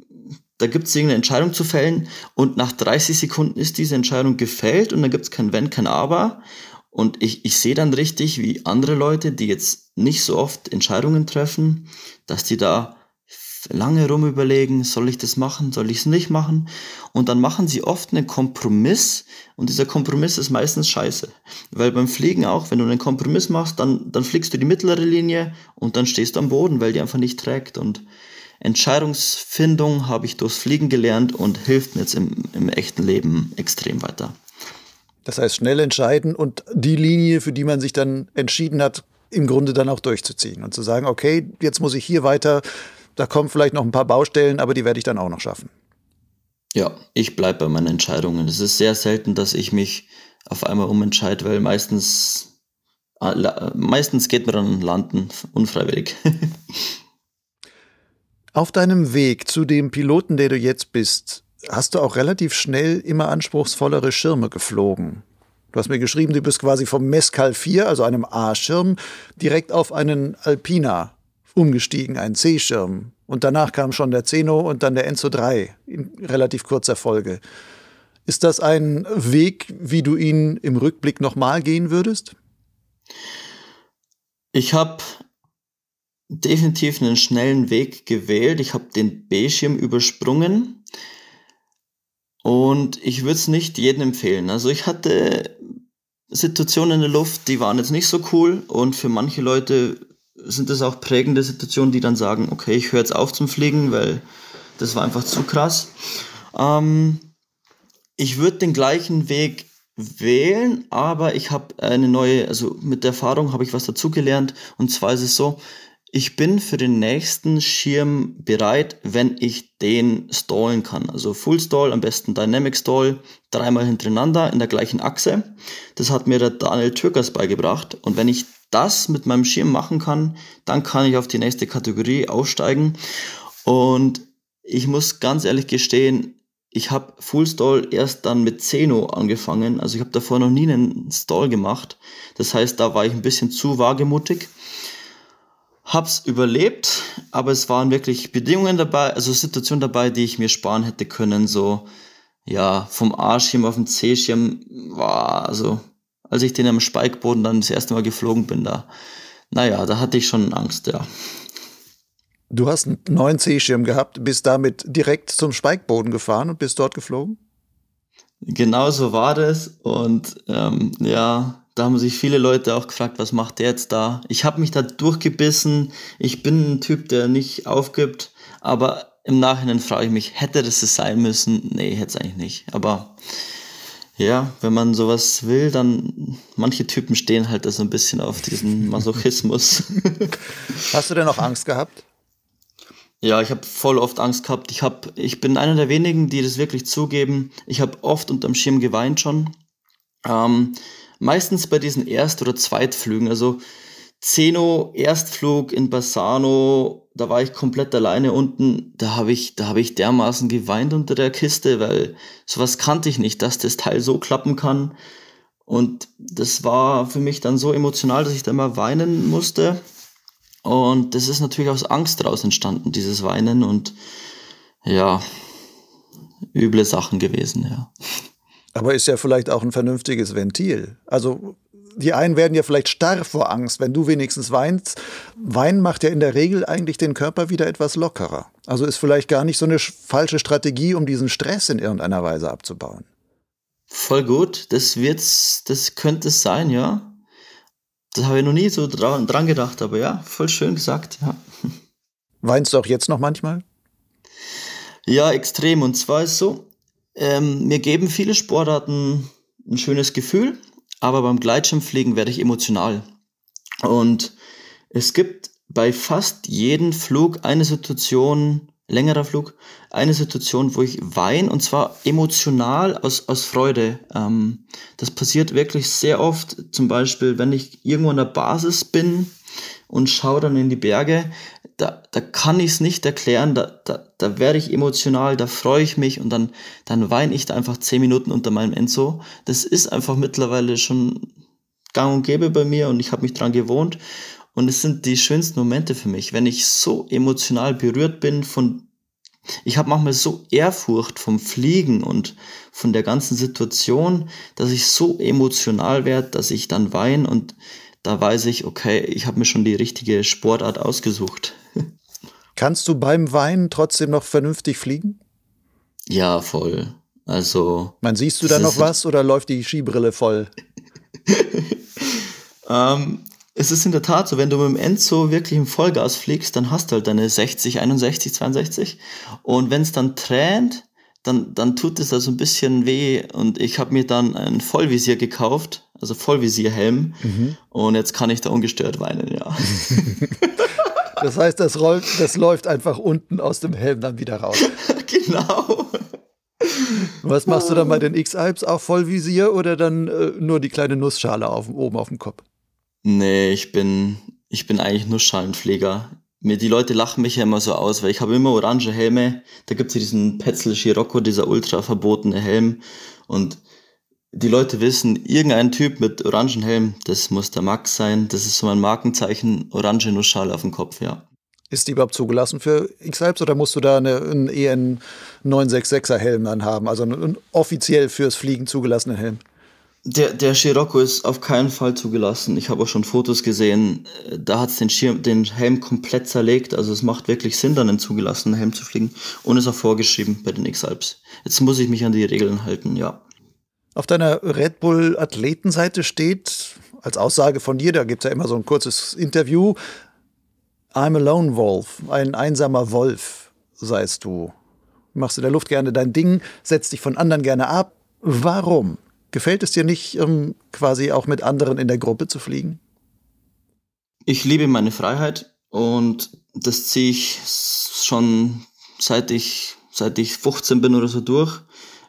da gibt es irgendeine Entscheidung zu fällen und nach 30 Sekunden ist diese Entscheidung gefällt und dann gibt es kein Wenn, kein Aber. Und ich, ich sehe dann richtig, wie andere Leute, die jetzt nicht so oft Entscheidungen treffen, dass die da lange rum überlegen, soll ich das machen, soll ich es nicht machen? Und dann machen sie oft einen Kompromiss und dieser Kompromiss ist meistens scheiße. Weil beim Fliegen auch, wenn du einen Kompromiss machst, dann, dann fliegst du die mittlere Linie und dann stehst du am Boden, weil die einfach nicht trägt. Und Entscheidungsfindung habe ich durchs Fliegen gelernt und hilft mir jetzt im, im echten Leben extrem weiter. Das heißt, schnell entscheiden und die Linie, für die man sich dann entschieden hat, im Grunde dann auch durchzuziehen und zu sagen, okay, jetzt muss ich hier weiter, da kommen vielleicht noch ein paar Baustellen, aber die werde ich dann auch noch schaffen. Ja, ich bleibe bei meinen Entscheidungen. Es ist sehr selten, dass ich mich auf einmal umentscheide, weil meistens, äh, meistens geht mir dann Landen unfreiwillig. Auf deinem Weg zu dem Piloten, der du jetzt bist, hast du auch relativ schnell immer anspruchsvollere Schirme geflogen. Du hast mir geschrieben, du bist quasi vom Mescal 4, also einem A-Schirm, direkt auf einen Alpina umgestiegen, einen C-Schirm. Und danach kam schon der Zeno und dann der Enzo 3 in relativ kurzer Folge. Ist das ein Weg, wie du ihn im Rückblick nochmal gehen würdest? Ich habe definitiv einen schnellen Weg gewählt. Ich habe den B-Schirm übersprungen und ich würde es nicht jedem empfehlen. Also ich hatte Situationen in der Luft, die waren jetzt nicht so cool und für manche Leute sind das auch prägende Situationen, die dann sagen, okay, ich höre jetzt auf zum Fliegen, weil das war einfach zu krass. Ähm, ich würde den gleichen Weg wählen, aber ich habe eine neue, also mit der Erfahrung habe ich was dazugelernt und zwar ist es so, ich bin für den nächsten Schirm bereit, wenn ich den stallen kann. Also Full Stall, am besten Dynamic Stall, dreimal hintereinander in der gleichen Achse. Das hat mir der Daniel Türkers beigebracht. Und wenn ich das mit meinem Schirm machen kann, dann kann ich auf die nächste Kategorie aussteigen. Und ich muss ganz ehrlich gestehen, ich habe Full Stall erst dann mit Zeno angefangen. Also ich habe davor noch nie einen Stall gemacht. Das heißt, da war ich ein bisschen zu wagemutig. Hab's überlebt, aber es waren wirklich Bedingungen dabei, also Situationen dabei, die ich mir sparen hätte können. So, ja, vom A-Schirm auf den C-Schirm war, also, als ich den am Spikeboden dann das erste Mal geflogen bin, da, naja, da hatte ich schon Angst, ja. Du hast einen neuen C-Schirm gehabt, bist damit direkt zum Spikeboden gefahren und bist dort geflogen? Genau so war das. Und ähm, ja, da haben sich viele Leute auch gefragt, was macht der jetzt da? Ich habe mich da durchgebissen. Ich bin ein Typ, der nicht aufgibt. Aber im Nachhinein frage ich mich, hätte das es sein müssen? Nee, hätte es eigentlich nicht. Aber ja, wenn man sowas will, dann manche Typen stehen halt da so ein bisschen auf diesen Masochismus. Hast du denn auch Angst gehabt? Ja, ich habe voll oft Angst gehabt. Ich, hab, ich bin einer der wenigen, die das wirklich zugeben. Ich habe oft unterm Schirm geweint schon. Ähm, meistens bei diesen Erst- oder Zweitflügen. Also Zeno, Erstflug in Bassano, da war ich komplett alleine unten. Da habe ich, da habe ich dermaßen geweint unter der Kiste, weil sowas kannte ich nicht, dass das Teil so klappen kann. Und das war für mich dann so emotional, dass ich da immer weinen musste. Und das ist natürlich aus Angst daraus entstanden, dieses Weinen und ja, üble Sachen gewesen, ja. Aber ist ja vielleicht auch ein vernünftiges Ventil. Also die einen werden ja vielleicht starr vor Angst, wenn du wenigstens weinst. Weinen macht ja in der Regel eigentlich den Körper wieder etwas lockerer. Also ist vielleicht gar nicht so eine falsche Strategie, um diesen Stress in irgendeiner Weise abzubauen. Voll gut, das wird's, das könnte es sein, ja. Das habe ich noch nie so dran, dran gedacht, aber ja, voll schön gesagt, ja. Weinst du auch jetzt noch manchmal? Ja, extrem. Und zwar ist so, ähm, mir geben viele Sportarten ein schönes Gefühl, aber beim Gleitschirmfliegen werde ich emotional. Und es gibt bei fast jedem Flug eine Situation, längerer Flug, eine Situation, wo ich weine und zwar emotional aus, aus Freude. Ähm, das passiert wirklich sehr oft, zum Beispiel, wenn ich irgendwo an der Basis bin und schaue dann in die Berge, da, da kann ich es nicht erklären, da, da, da werde ich emotional, da freue ich mich und dann, dann weine ich da einfach zehn Minuten unter meinem Enzo. Das ist einfach mittlerweile schon gang und gäbe bei mir und ich habe mich dran gewohnt. Und es sind die schönsten Momente für mich, wenn ich so emotional berührt bin von, ich habe manchmal so Ehrfurcht vom Fliegen und von der ganzen Situation, dass ich so emotional werde, dass ich dann weine und da weiß ich, okay, ich habe mir schon die richtige Sportart ausgesucht. Kannst du beim Weinen trotzdem noch vernünftig fliegen? Ja, voll. Also. Man siehst du da noch was oder läuft die Skibrille voll? ähm, es ist in der Tat so, wenn du mit dem Enzo wirklich im Vollgas fliegst, dann hast du halt deine 60, 61, 62. Und wenn es dann tränt, dann, dann tut es also ein bisschen weh. Und ich habe mir dann ein Vollvisier gekauft also Vollvisierhelm. Mhm. Und jetzt kann ich da ungestört weinen, ja. das heißt, das, rollt, das läuft einfach unten aus dem Helm dann wieder raus. genau. Was machst du dann bei den X-Alps? Auch Vollvisier oder dann äh, nur die kleine Nussschale auf, oben auf dem Kopf? Nee, ich bin, ich bin eigentlich Nussschalenpfleger. mir die Leute lachen mich ja immer so aus, weil ich habe immer orange Helme. Da gibt es ja diesen Petzl Scirocco, dieser ultra verbotene Helm. Und die Leute wissen, irgendein Typ mit orangen Helm, das muss der Max sein. Das ist so mein Markenzeichen, orange Nussschale auf dem Kopf, ja. Ist die überhaupt zugelassen für X-Alps oder musst du da eine, einen EN 966er Helm dann haben? Also einen offiziell fürs Fliegen zugelassenen Helm? Der, der Scirocco ist auf keinen Fall zugelassen. Ich habe auch schon Fotos gesehen, da hat es den, den Helm komplett zerlegt. Also es macht wirklich Sinn, dann einen zugelassenen Helm zu fliegen. Und ist auch vorgeschrieben bei den X-Alps. Jetzt muss ich mich an die Regeln halten, ja. Auf deiner Red Bull Athletenseite steht als Aussage von dir, da gibt es ja immer so ein kurzes Interview, I'm a lone wolf, ein einsamer Wolf seist du. Machst in der Luft gerne dein Ding, setzt dich von anderen gerne ab. Warum? Gefällt es dir nicht, um quasi auch mit anderen in der Gruppe zu fliegen? Ich liebe meine Freiheit und das ziehe ich schon seit ich, seit ich 15 bin oder so durch.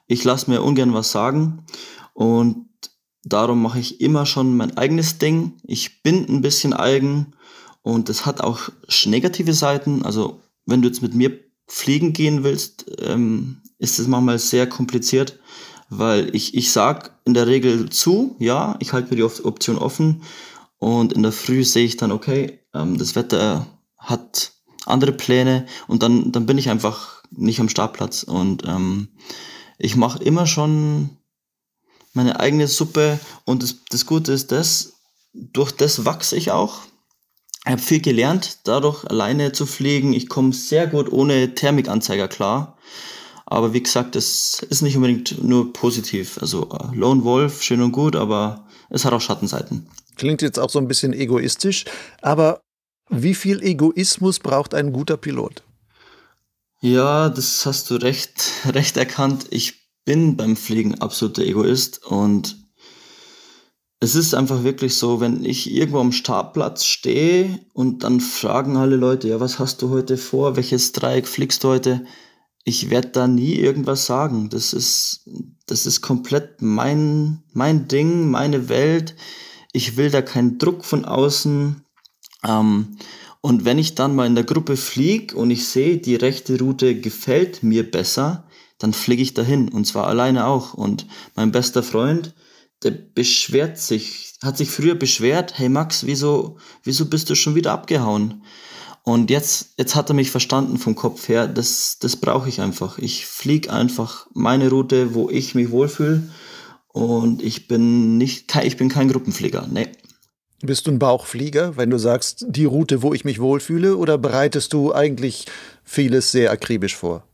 Ich lasse mir ungern was sagen und darum mache ich immer schon mein eigenes Ding. Ich bin ein bisschen eigen und das hat auch negative Seiten. Also wenn du jetzt mit mir fliegen gehen willst, ähm, ist es manchmal sehr kompliziert, weil ich, ich sag in der Regel zu, ja, ich halte mir die Option offen und in der Früh sehe ich dann, okay, ähm, das Wetter hat andere Pläne und dann, dann bin ich einfach nicht am Startplatz und ähm, ich mache immer schon meine eigene Suppe und das, das Gute ist das, durch das wachse ich auch ich habe viel gelernt, dadurch alleine zu fliegen. Ich komme sehr gut ohne Thermikanzeiger klar. Aber wie gesagt, es ist nicht unbedingt nur positiv. Also äh, Lone Wolf, schön und gut, aber es hat auch Schattenseiten. Klingt jetzt auch so ein bisschen egoistisch, aber wie viel Egoismus braucht ein guter Pilot? Ja, das hast du recht, recht erkannt. Ich bin beim Fliegen absoluter Egoist und es ist einfach wirklich so, wenn ich irgendwo am Startplatz stehe und dann fragen alle Leute, ja, was hast du heute vor? Welches Dreieck fliegst du heute? Ich werde da nie irgendwas sagen. Das ist, das ist komplett mein, mein Ding, meine Welt. Ich will da keinen Druck von außen. Ähm, und wenn ich dann mal in der Gruppe fliege und ich sehe, die rechte Route gefällt mir besser, dann fliege ich dahin und zwar alleine auch. Und mein bester Freund, der beschwert sich, hat sich früher beschwert, hey Max, wieso, wieso bist du schon wieder abgehauen? Und jetzt, jetzt hat er mich verstanden vom Kopf her, das, das brauche ich einfach. Ich fliege einfach meine Route, wo ich mich wohlfühle. Und ich bin nicht, ich bin kein Gruppenflieger, nee. Bist du ein Bauchflieger, wenn du sagst, die Route, wo ich mich wohlfühle, oder bereitest du eigentlich vieles sehr akribisch vor?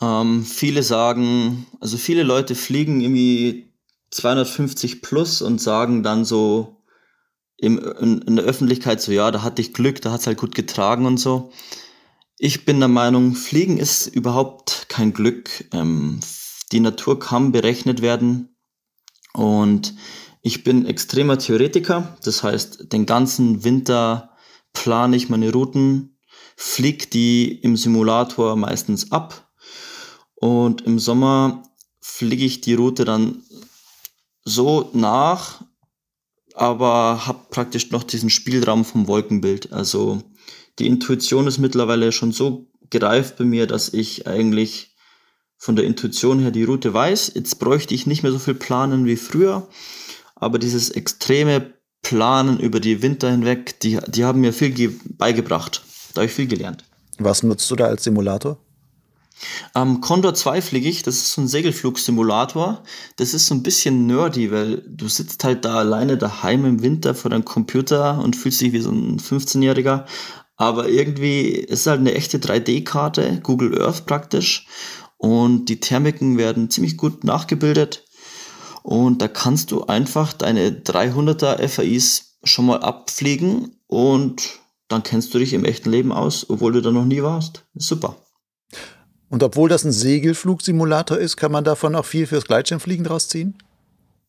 Ähm, viele sagen, also viele Leute fliegen irgendwie 250 plus und sagen dann so im, in, in der Öffentlichkeit so, ja, da hatte ich Glück, da hat es halt gut getragen und so. Ich bin der Meinung, Fliegen ist überhaupt kein Glück. Ähm, die Natur kann berechnet werden und ich bin extremer Theoretiker. Das heißt, den ganzen Winter plane ich meine Routen, fliege die im Simulator meistens ab und im Sommer fliege ich die Route dann so nach, aber habe praktisch noch diesen Spielraum vom Wolkenbild. Also die Intuition ist mittlerweile schon so gereift bei mir, dass ich eigentlich von der Intuition her die Route weiß. Jetzt bräuchte ich nicht mehr so viel planen wie früher, aber dieses extreme Planen über die Winter hinweg, die, die haben mir viel beigebracht. Da habe ich viel gelernt. Was nutzt du da als Simulator? Ähm, Condor 2 fliege ich, das ist so ein Segelflugsimulator. Das ist so ein bisschen nerdy, weil du sitzt halt da alleine daheim im Winter vor deinem Computer und fühlst dich wie so ein 15-Jähriger. Aber irgendwie ist es halt eine echte 3D-Karte, Google Earth praktisch. Und die Thermiken werden ziemlich gut nachgebildet. Und da kannst du einfach deine 300er FAIs schon mal abfliegen und dann kennst du dich im echten Leben aus, obwohl du da noch nie warst. Super. Und obwohl das ein Segelflugsimulator ist, kann man davon auch viel fürs Gleitschirmfliegen draus ziehen?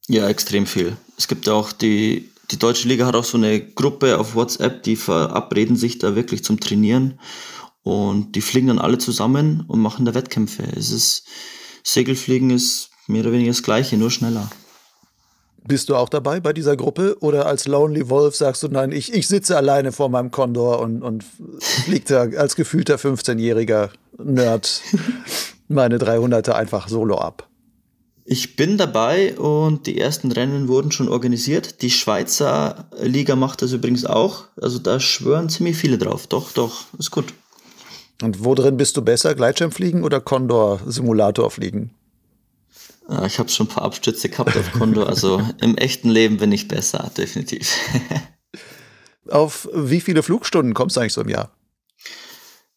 Ja, extrem viel. Es gibt auch die, die Deutsche Liga hat auch so eine Gruppe auf WhatsApp, die verabreden sich da wirklich zum Trainieren. Und die fliegen dann alle zusammen und machen da Wettkämpfe. Es ist, Segelfliegen ist mehr oder weniger das Gleiche, nur schneller. Bist du auch dabei bei dieser Gruppe oder als Lonely Wolf sagst du, nein, ich, ich sitze alleine vor meinem Condor und, und fliege da als gefühlter 15-jähriger Nerd meine 300er einfach solo ab? Ich bin dabei und die ersten Rennen wurden schon organisiert. Die Schweizer Liga macht das übrigens auch. Also da schwören ziemlich viele drauf. Doch, doch, ist gut. Und wo drin bist du besser? Gleitschirmfliegen oder Condor-Simulator fliegen? Ich habe schon ein paar Abstürze gehabt auf Condor. Also im echten Leben bin ich besser, definitiv. auf wie viele Flugstunden kommst du eigentlich so im Jahr?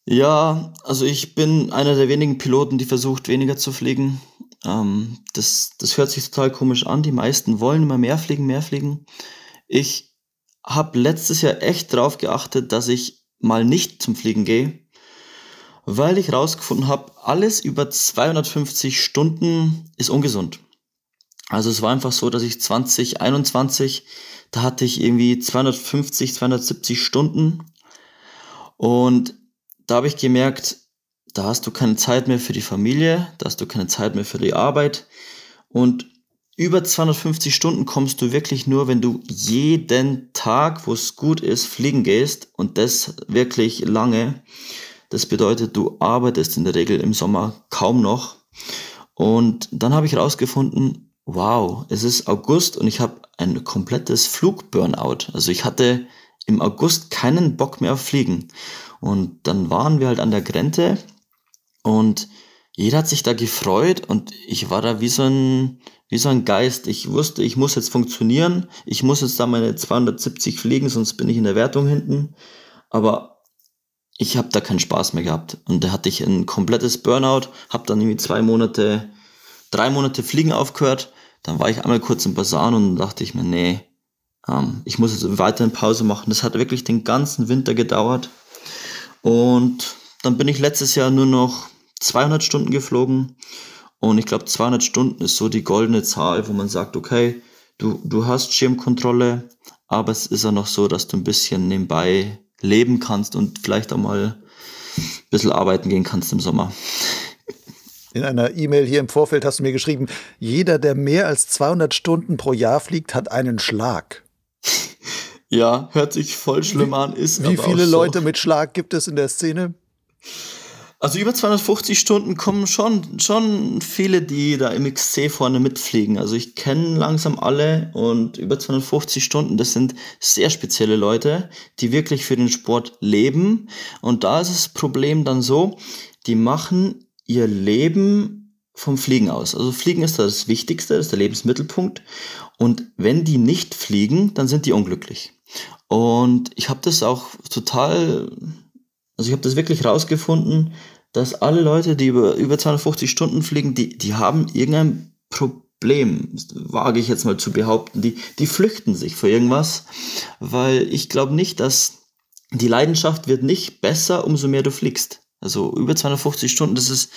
Ja, also ich bin einer der wenigen Piloten, die versucht, weniger zu fliegen. Ähm, das, das hört sich total komisch an. Die meisten wollen immer mehr fliegen, mehr fliegen. Ich habe letztes Jahr echt drauf geachtet, dass ich mal nicht zum Fliegen gehe, weil ich rausgefunden habe, alles über 250 Stunden ist ungesund. Also es war einfach so, dass ich 2021, da hatte ich irgendwie 250, 270 Stunden und da habe ich gemerkt, da hast du keine Zeit mehr für die Familie, da hast du keine Zeit mehr für die Arbeit und über 250 Stunden kommst du wirklich nur, wenn du jeden Tag, wo es gut ist, fliegen gehst und das wirklich lange. Das bedeutet, du arbeitest in der Regel im Sommer kaum noch. Und dann habe ich herausgefunden, wow, es ist August und ich habe ein komplettes Flugburnout. Also ich hatte im August keinen Bock mehr auf Fliegen. Und dann waren wir halt an der Grenze und jeder hat sich da gefreut und ich war da wie so ein, wie so ein Geist. Ich wusste, ich muss jetzt funktionieren. Ich muss jetzt da meine 270 fliegen, sonst bin ich in der Wertung hinten. Aber ich habe da keinen Spaß mehr gehabt. Und da hatte ich ein komplettes Burnout, habe dann irgendwie zwei Monate, drei Monate Fliegen aufgehört. Dann war ich einmal kurz im Basan und dachte ich mir, nee, ähm, ich muss jetzt weiterhin Pause machen. Das hat wirklich den ganzen Winter gedauert. Und dann bin ich letztes Jahr nur noch 200 Stunden geflogen und ich glaube 200 Stunden ist so die goldene Zahl, wo man sagt, okay, du, du hast Schirmkontrolle, aber es ist ja noch so, dass du ein bisschen nebenbei leben kannst und vielleicht auch mal ein bisschen arbeiten gehen kannst im Sommer. In einer E-Mail hier im Vorfeld hast du mir geschrieben, jeder, der mehr als 200 Stunden pro Jahr fliegt, hat einen Schlag. Ja, hört sich voll schlimm an, ist Wie viele Leute mit Schlag gibt es in der Szene? Also über 250 Stunden kommen schon, schon viele, die da im XC vorne mitfliegen. Also ich kenne langsam alle und über 250 Stunden, das sind sehr spezielle Leute, die wirklich für den Sport leben. Und da ist das Problem dann so, die machen ihr Leben vom Fliegen aus. Also Fliegen ist das Wichtigste, das ist der Lebensmittelpunkt. Und wenn die nicht fliegen, dann sind die unglücklich. Und ich habe das auch total also ich habe das wirklich rausgefunden, dass alle Leute, die über, über 250 Stunden fliegen, die, die haben irgendein Problem, wage ich jetzt mal zu behaupten. Die, die flüchten sich vor irgendwas, weil ich glaube nicht, dass die Leidenschaft wird nicht besser, umso mehr du fliegst. Also über 250 Stunden, das ist,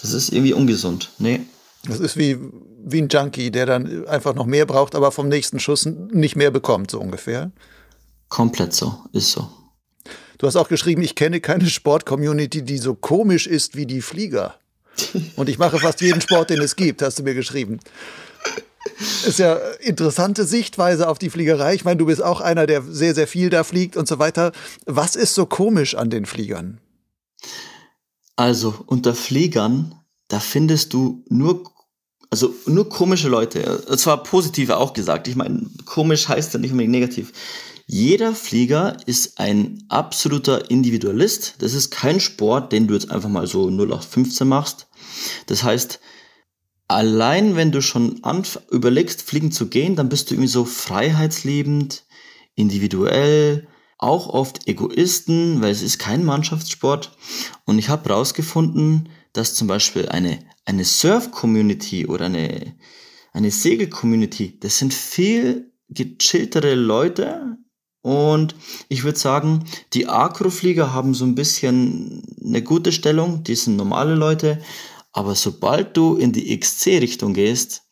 das ist irgendwie ungesund. Nee. Das ist wie, wie ein Junkie, der dann einfach noch mehr braucht, aber vom nächsten Schuss nicht mehr bekommt, so ungefähr. Komplett so, ist so. Du hast auch geschrieben, ich kenne keine Sport-Community, die so komisch ist wie die Flieger. Und ich mache fast jeden Sport, den es gibt, hast du mir geschrieben. Ist ja interessante Sichtweise auf die Fliegerei. Ich meine, du bist auch einer, der sehr, sehr viel da fliegt und so weiter. Was ist so komisch an den Fliegern? Also, unter Fliegern, da findest du nur, also nur komische Leute. Zwar positive auch gesagt. Ich meine, komisch heißt ja nicht unbedingt negativ. Jeder Flieger ist ein absoluter Individualist. Das ist kein Sport, den du jetzt einfach mal so 0815 machst. Das heißt, allein wenn du schon überlegst, fliegen zu gehen, dann bist du irgendwie so freiheitsliebend, individuell, auch oft Egoisten, weil es ist kein Mannschaftssport. Und ich habe herausgefunden, dass zum Beispiel eine, eine Surf-Community oder eine, eine Segel-Community, das sind viel gechilltere Leute, und ich würde sagen, die Akroflieger haben so ein bisschen eine gute Stellung, die sind normale Leute, aber sobald du in die XC-Richtung gehst,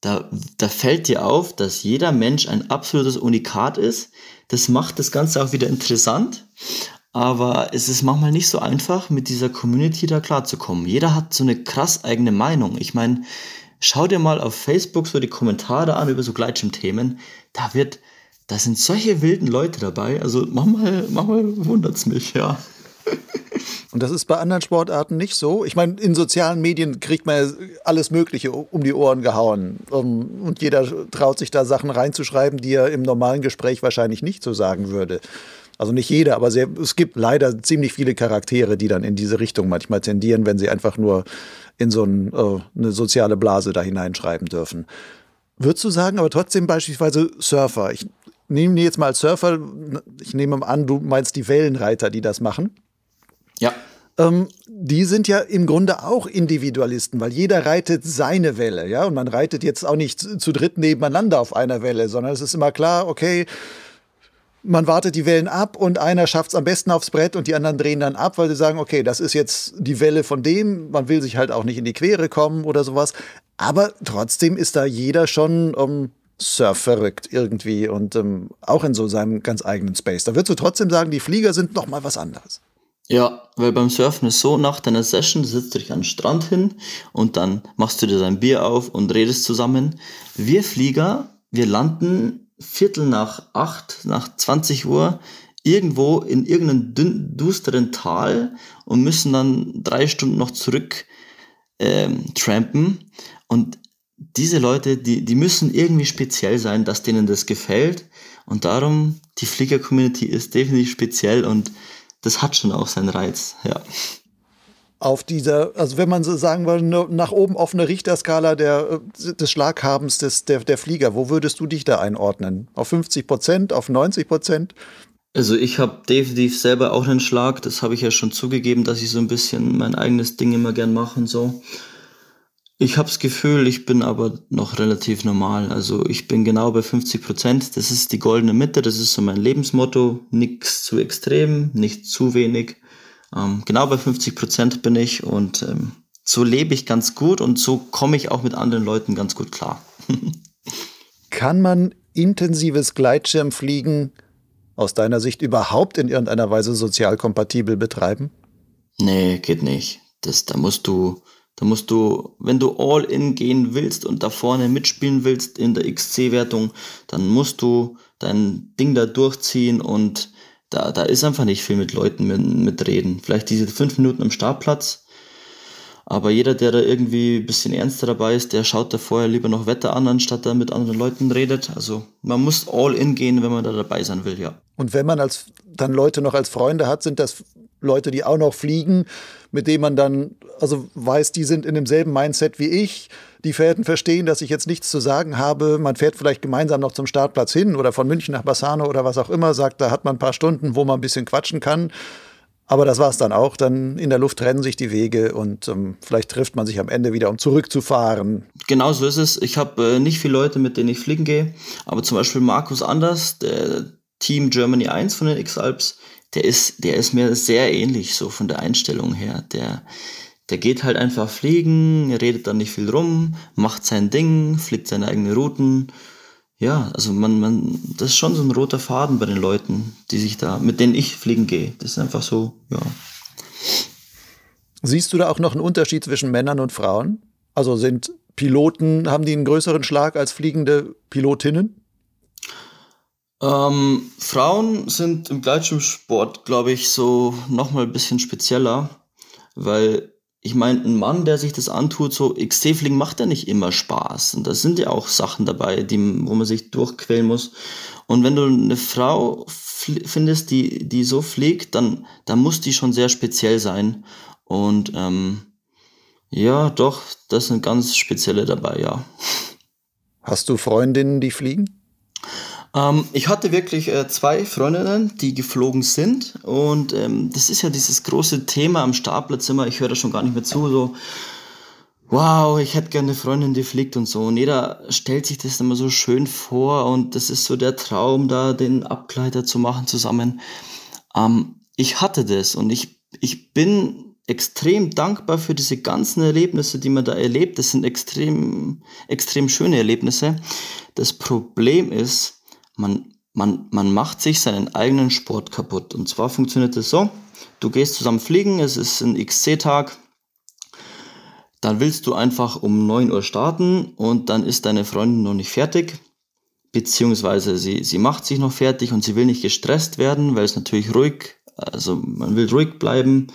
da, da fällt dir auf, dass jeder Mensch ein absolutes Unikat ist. Das macht das Ganze auch wieder interessant, aber es ist manchmal nicht so einfach, mit dieser Community da klarzukommen. Jeder hat so eine krass eigene Meinung. Ich meine, schau dir mal auf Facebook so die Kommentare an über so Gleitschirmthemen. Da wird, da sind solche wilden Leute dabei. Also manchmal, manchmal wundert es mich, ja. Und das ist bei anderen Sportarten nicht so. Ich meine, in sozialen Medien kriegt man alles Mögliche um die Ohren gehauen. Und jeder traut sich da Sachen reinzuschreiben, die er im normalen Gespräch wahrscheinlich nicht so sagen würde. Also nicht jeder, aber sehr, es gibt leider ziemlich viele Charaktere, die dann in diese Richtung manchmal tendieren, wenn sie einfach nur in so ein, äh, eine soziale Blase da hineinschreiben dürfen. Würdest du sagen, aber trotzdem beispielsweise Surfer? Ich nehme jetzt mal als Surfer, ich nehme an, du meinst die Wellenreiter, die das machen. Ja. Ähm, die sind ja im Grunde auch Individualisten, weil jeder reitet seine Welle, ja. Und man reitet jetzt auch nicht zu dritt nebeneinander auf einer Welle, sondern es ist immer klar, okay, man wartet die Wellen ab und einer schafft es am besten aufs Brett und die anderen drehen dann ab, weil sie sagen, okay, das ist jetzt die Welle von dem, man will sich halt auch nicht in die Quere kommen oder sowas. Aber trotzdem ist da jeder schon ähm, surf verrückt irgendwie und ähm, auch in so seinem ganz eigenen Space. Da würdest du trotzdem sagen, die Flieger sind noch mal was anderes. Ja, weil beim Surfen ist so, nach deiner Session sitzt du dich an den Strand hin und dann machst du dir dein Bier auf und redest zusammen. Wir Flieger, wir landen Viertel nach acht, nach 20 Uhr irgendwo in irgendeinem dünn, dusteren Tal und müssen dann drei Stunden noch zurück ähm, trampen. Und diese Leute, die, die müssen irgendwie speziell sein, dass denen das gefällt. Und darum, die Flieger-Community ist definitiv speziell und das hat schon auch seinen Reiz, ja. Auf dieser, also wenn man so sagen will, nach oben auf eine Richterskala der, äh, des Schlaghabens des, der, der Flieger, wo würdest du dich da einordnen? Auf 50 Prozent, auf 90 Prozent? Also ich habe definitiv selber auch einen Schlag, das habe ich ja schon zugegeben, dass ich so ein bisschen mein eigenes Ding immer gern mache und so. Ich habe das Gefühl, ich bin aber noch relativ normal. Also ich bin genau bei 50 Prozent. Das ist die goldene Mitte, das ist so mein Lebensmotto. Nichts zu extrem, nicht zu wenig. Ähm, genau bei 50 Prozent bin ich und ähm, so lebe ich ganz gut und so komme ich auch mit anderen Leuten ganz gut klar. Kann man intensives Gleitschirmfliegen aus deiner Sicht überhaupt in irgendeiner Weise sozial kompatibel betreiben? Nee, geht nicht. Das, da musst du da musst du, wenn du all in gehen willst und da vorne mitspielen willst in der XC-Wertung, dann musst du dein Ding da durchziehen und da, da ist einfach nicht viel mit Leuten mit, mit reden. Vielleicht diese fünf Minuten am Startplatz, aber jeder, der da irgendwie ein bisschen ernster dabei ist, der schaut da vorher lieber noch Wetter an, anstatt da mit anderen Leuten redet. Also man muss all in gehen, wenn man da dabei sein will, ja. Und wenn man als, dann Leute noch als Freunde hat, sind das Leute, die auch noch fliegen, mit denen man dann also weiß, die sind in demselben Mindset wie ich. Die Fährten verstehen, dass ich jetzt nichts zu sagen habe. Man fährt vielleicht gemeinsam noch zum Startplatz hin oder von München nach Bassano oder was auch immer, sagt, da hat man ein paar Stunden, wo man ein bisschen quatschen kann. Aber das war es dann auch. Dann in der Luft trennen sich die Wege und ähm, vielleicht trifft man sich am Ende wieder, um zurückzufahren. Genau so ist es. Ich habe äh, nicht viele Leute, mit denen ich fliegen gehe. Aber zum Beispiel Markus Anders, der Team Germany 1 von den X-Alps, der ist, der ist mir sehr ähnlich so von der Einstellung her. Der, der geht halt einfach fliegen, redet dann nicht viel rum, macht sein Ding, fliegt seine eigenen Routen. Ja, also man, man, das ist schon so ein roter Faden bei den Leuten, die sich da, mit denen ich fliegen gehe. Das ist einfach so, ja. Siehst du da auch noch einen Unterschied zwischen Männern und Frauen? Also sind Piloten, haben die einen größeren Schlag als fliegende Pilotinnen? Ähm, Frauen sind im Gleitschirmsport, glaube ich, so nochmal ein bisschen spezieller, weil ich meine, ein Mann, der sich das antut, so XC-Fliegen macht ja nicht immer Spaß. Und da sind ja auch Sachen dabei, die, wo man sich durchquälen muss. Und wenn du eine Frau findest, die, die so fliegt, dann, dann muss die schon sehr speziell sein. Und ähm, ja, doch, das sind ganz spezielle dabei, ja. Hast du Freundinnen, die fliegen? Ähm, ich hatte wirklich äh, zwei Freundinnen, die geflogen sind. Und ähm, das ist ja dieses große Thema am Startplatz immer. Ich höre da schon gar nicht mehr zu. So, wow, ich hätte gerne eine Freundin, die fliegt und so. Und jeder stellt sich das immer so schön vor. Und das ist so der Traum, da den Abgleiter zu machen zusammen. Ähm, ich hatte das und ich, ich bin extrem dankbar für diese ganzen Erlebnisse, die man da erlebt. Das sind extrem, extrem schöne Erlebnisse. Das Problem ist, man, man, man macht sich seinen eigenen Sport kaputt. Und zwar funktioniert es so, du gehst zusammen fliegen, es ist ein XC-Tag, dann willst du einfach um 9 Uhr starten und dann ist deine Freundin noch nicht fertig, beziehungsweise sie, sie macht sich noch fertig und sie will nicht gestresst werden, weil es natürlich ruhig, also man will ruhig bleiben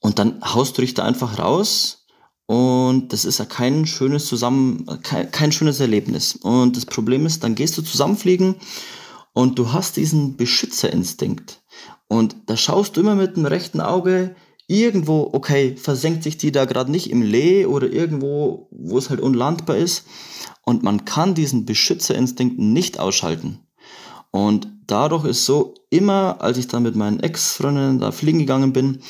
und dann haust du dich da einfach raus und das ist ja kein schönes zusammen, kein, kein schönes Erlebnis. Und das Problem ist, dann gehst du zusammenfliegen und du hast diesen Beschützerinstinkt. Und da schaust du immer mit dem rechten Auge irgendwo, okay, versenkt sich die da gerade nicht im Lee oder irgendwo, wo es halt unlandbar ist. Und man kann diesen Beschützerinstinkt nicht ausschalten. Und dadurch ist so, immer als ich da mit meinen Ex-Freundinnen da fliegen gegangen bin,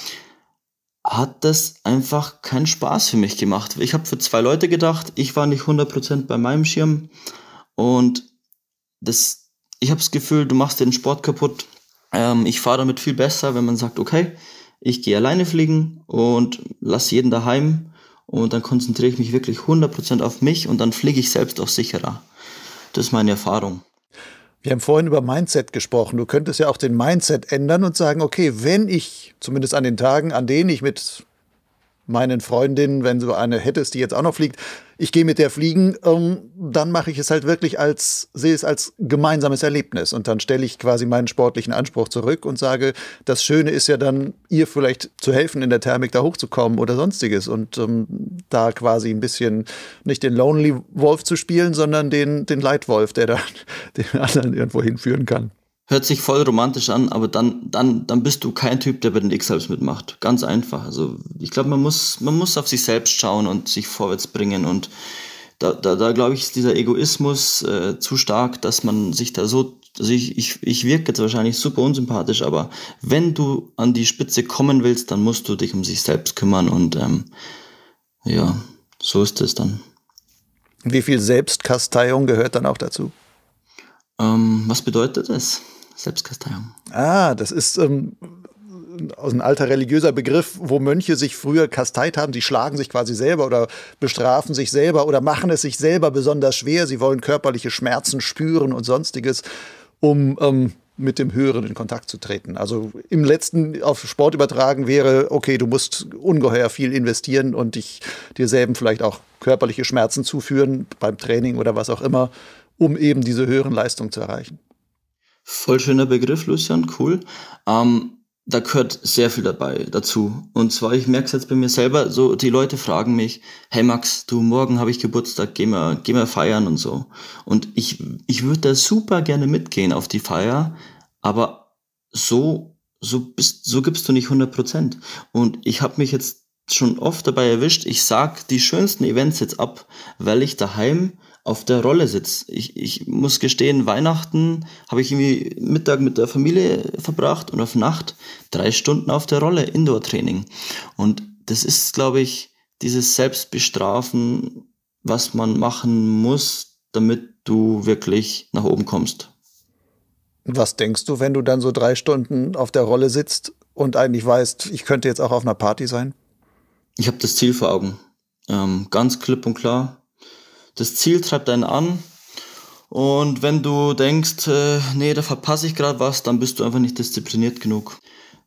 hat das einfach keinen Spaß für mich gemacht. Ich habe für zwei Leute gedacht, ich war nicht 100% bei meinem Schirm und das, ich habe das Gefühl, du machst den Sport kaputt. Ähm, ich fahre damit viel besser, wenn man sagt, okay, ich gehe alleine fliegen und lasse jeden daheim und dann konzentriere ich mich wirklich 100% auf mich und dann fliege ich selbst auch sicherer. Das ist meine Erfahrung. Wir haben vorhin über Mindset gesprochen. Du könntest ja auch den Mindset ändern und sagen, okay, wenn ich, zumindest an den Tagen, an denen ich mit meinen Freundinnen, wenn du eine hättest, die jetzt auch noch fliegt, ich gehe mit der fliegen, ähm, dann mache ich es halt wirklich als, sehe es als gemeinsames Erlebnis. Und dann stelle ich quasi meinen sportlichen Anspruch zurück und sage, das Schöne ist ja dann, ihr vielleicht zu helfen, in der Thermik da hochzukommen oder sonstiges. Und ähm, da quasi ein bisschen nicht den Lonely Wolf zu spielen, sondern den, den Leitwolf, der dann den anderen irgendwo hinführen kann. Hört sich voll romantisch an, aber dann, dann, dann bist du kein Typ, der bei den X-Helps mitmacht. Ganz einfach. Also ich glaube, man muss, man muss auf sich selbst schauen und sich vorwärts bringen. Und da, da, da glaube ich, ist dieser Egoismus äh, zu stark, dass man sich da so, also ich, ich, ich wirke jetzt wahrscheinlich super unsympathisch, aber wenn du an die Spitze kommen willst, dann musst du dich um sich selbst kümmern und ähm, ja, so ist es dann. Wie viel Selbstkasteiung gehört dann auch dazu? Ähm, was bedeutet das? Selbstkasteiung. Ah, das ist ähm, ein alter religiöser Begriff, wo Mönche sich früher kasteit haben. Sie schlagen sich quasi selber oder bestrafen sich selber oder machen es sich selber besonders schwer. Sie wollen körperliche Schmerzen spüren und sonstiges, um ähm, mit dem Höheren in Kontakt zu treten. Also im letzten auf Sport übertragen wäre, okay, du musst ungeheuer viel investieren und dich dir selben vielleicht auch körperliche Schmerzen zuführen beim Training oder was auch immer, um eben diese höheren Leistungen zu erreichen. Voll schöner Begriff, Lucian, cool. Ähm, da gehört sehr viel dabei dazu. Und zwar, ich merke es jetzt bei mir selber, so die Leute fragen mich, hey Max, du, morgen habe ich Geburtstag, geh mal, geh mal feiern und so. Und ich, ich würde da super gerne mitgehen auf die Feier, aber so, so bist, so gibst du nicht 100 Prozent. Und ich habe mich jetzt schon oft dabei erwischt, ich sag die schönsten Events jetzt ab, weil ich daheim auf der Rolle sitze. Ich, ich muss gestehen, Weihnachten habe ich irgendwie Mittag mit der Familie verbracht und auf Nacht drei Stunden auf der Rolle, Indoor-Training. Und das ist, glaube ich, dieses Selbstbestrafen, was man machen muss, damit du wirklich nach oben kommst. Was denkst du, wenn du dann so drei Stunden auf der Rolle sitzt und eigentlich weißt, ich könnte jetzt auch auf einer Party sein? Ich habe das Ziel vor Augen. Ähm, ganz klipp und klar das Ziel treibt einen an. Und wenn du denkst, äh, nee, da verpasse ich gerade was, dann bist du einfach nicht diszipliniert genug.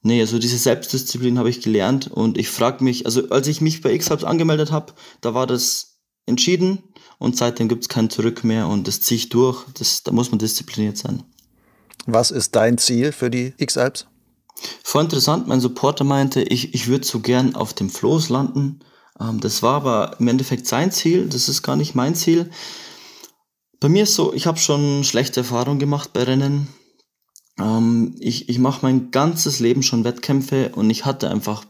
Nee, also diese Selbstdisziplin habe ich gelernt und ich frage mich, also als ich mich bei X-Hubs angemeldet habe, da war das entschieden und seitdem gibt es kein Zurück mehr und das ziehe ich durch. Das, da muss man diszipliniert sein. Was ist dein Ziel für die X-Alps? Voll interessant, mein Supporter meinte, ich, ich würde so gern auf dem Floß landen das war aber im Endeffekt sein Ziel, das ist gar nicht mein Ziel. Bei mir ist so, ich habe schon schlechte Erfahrungen gemacht bei Rennen. Ähm, ich ich mache mein ganzes Leben schon Wettkämpfe und ich hatte einfach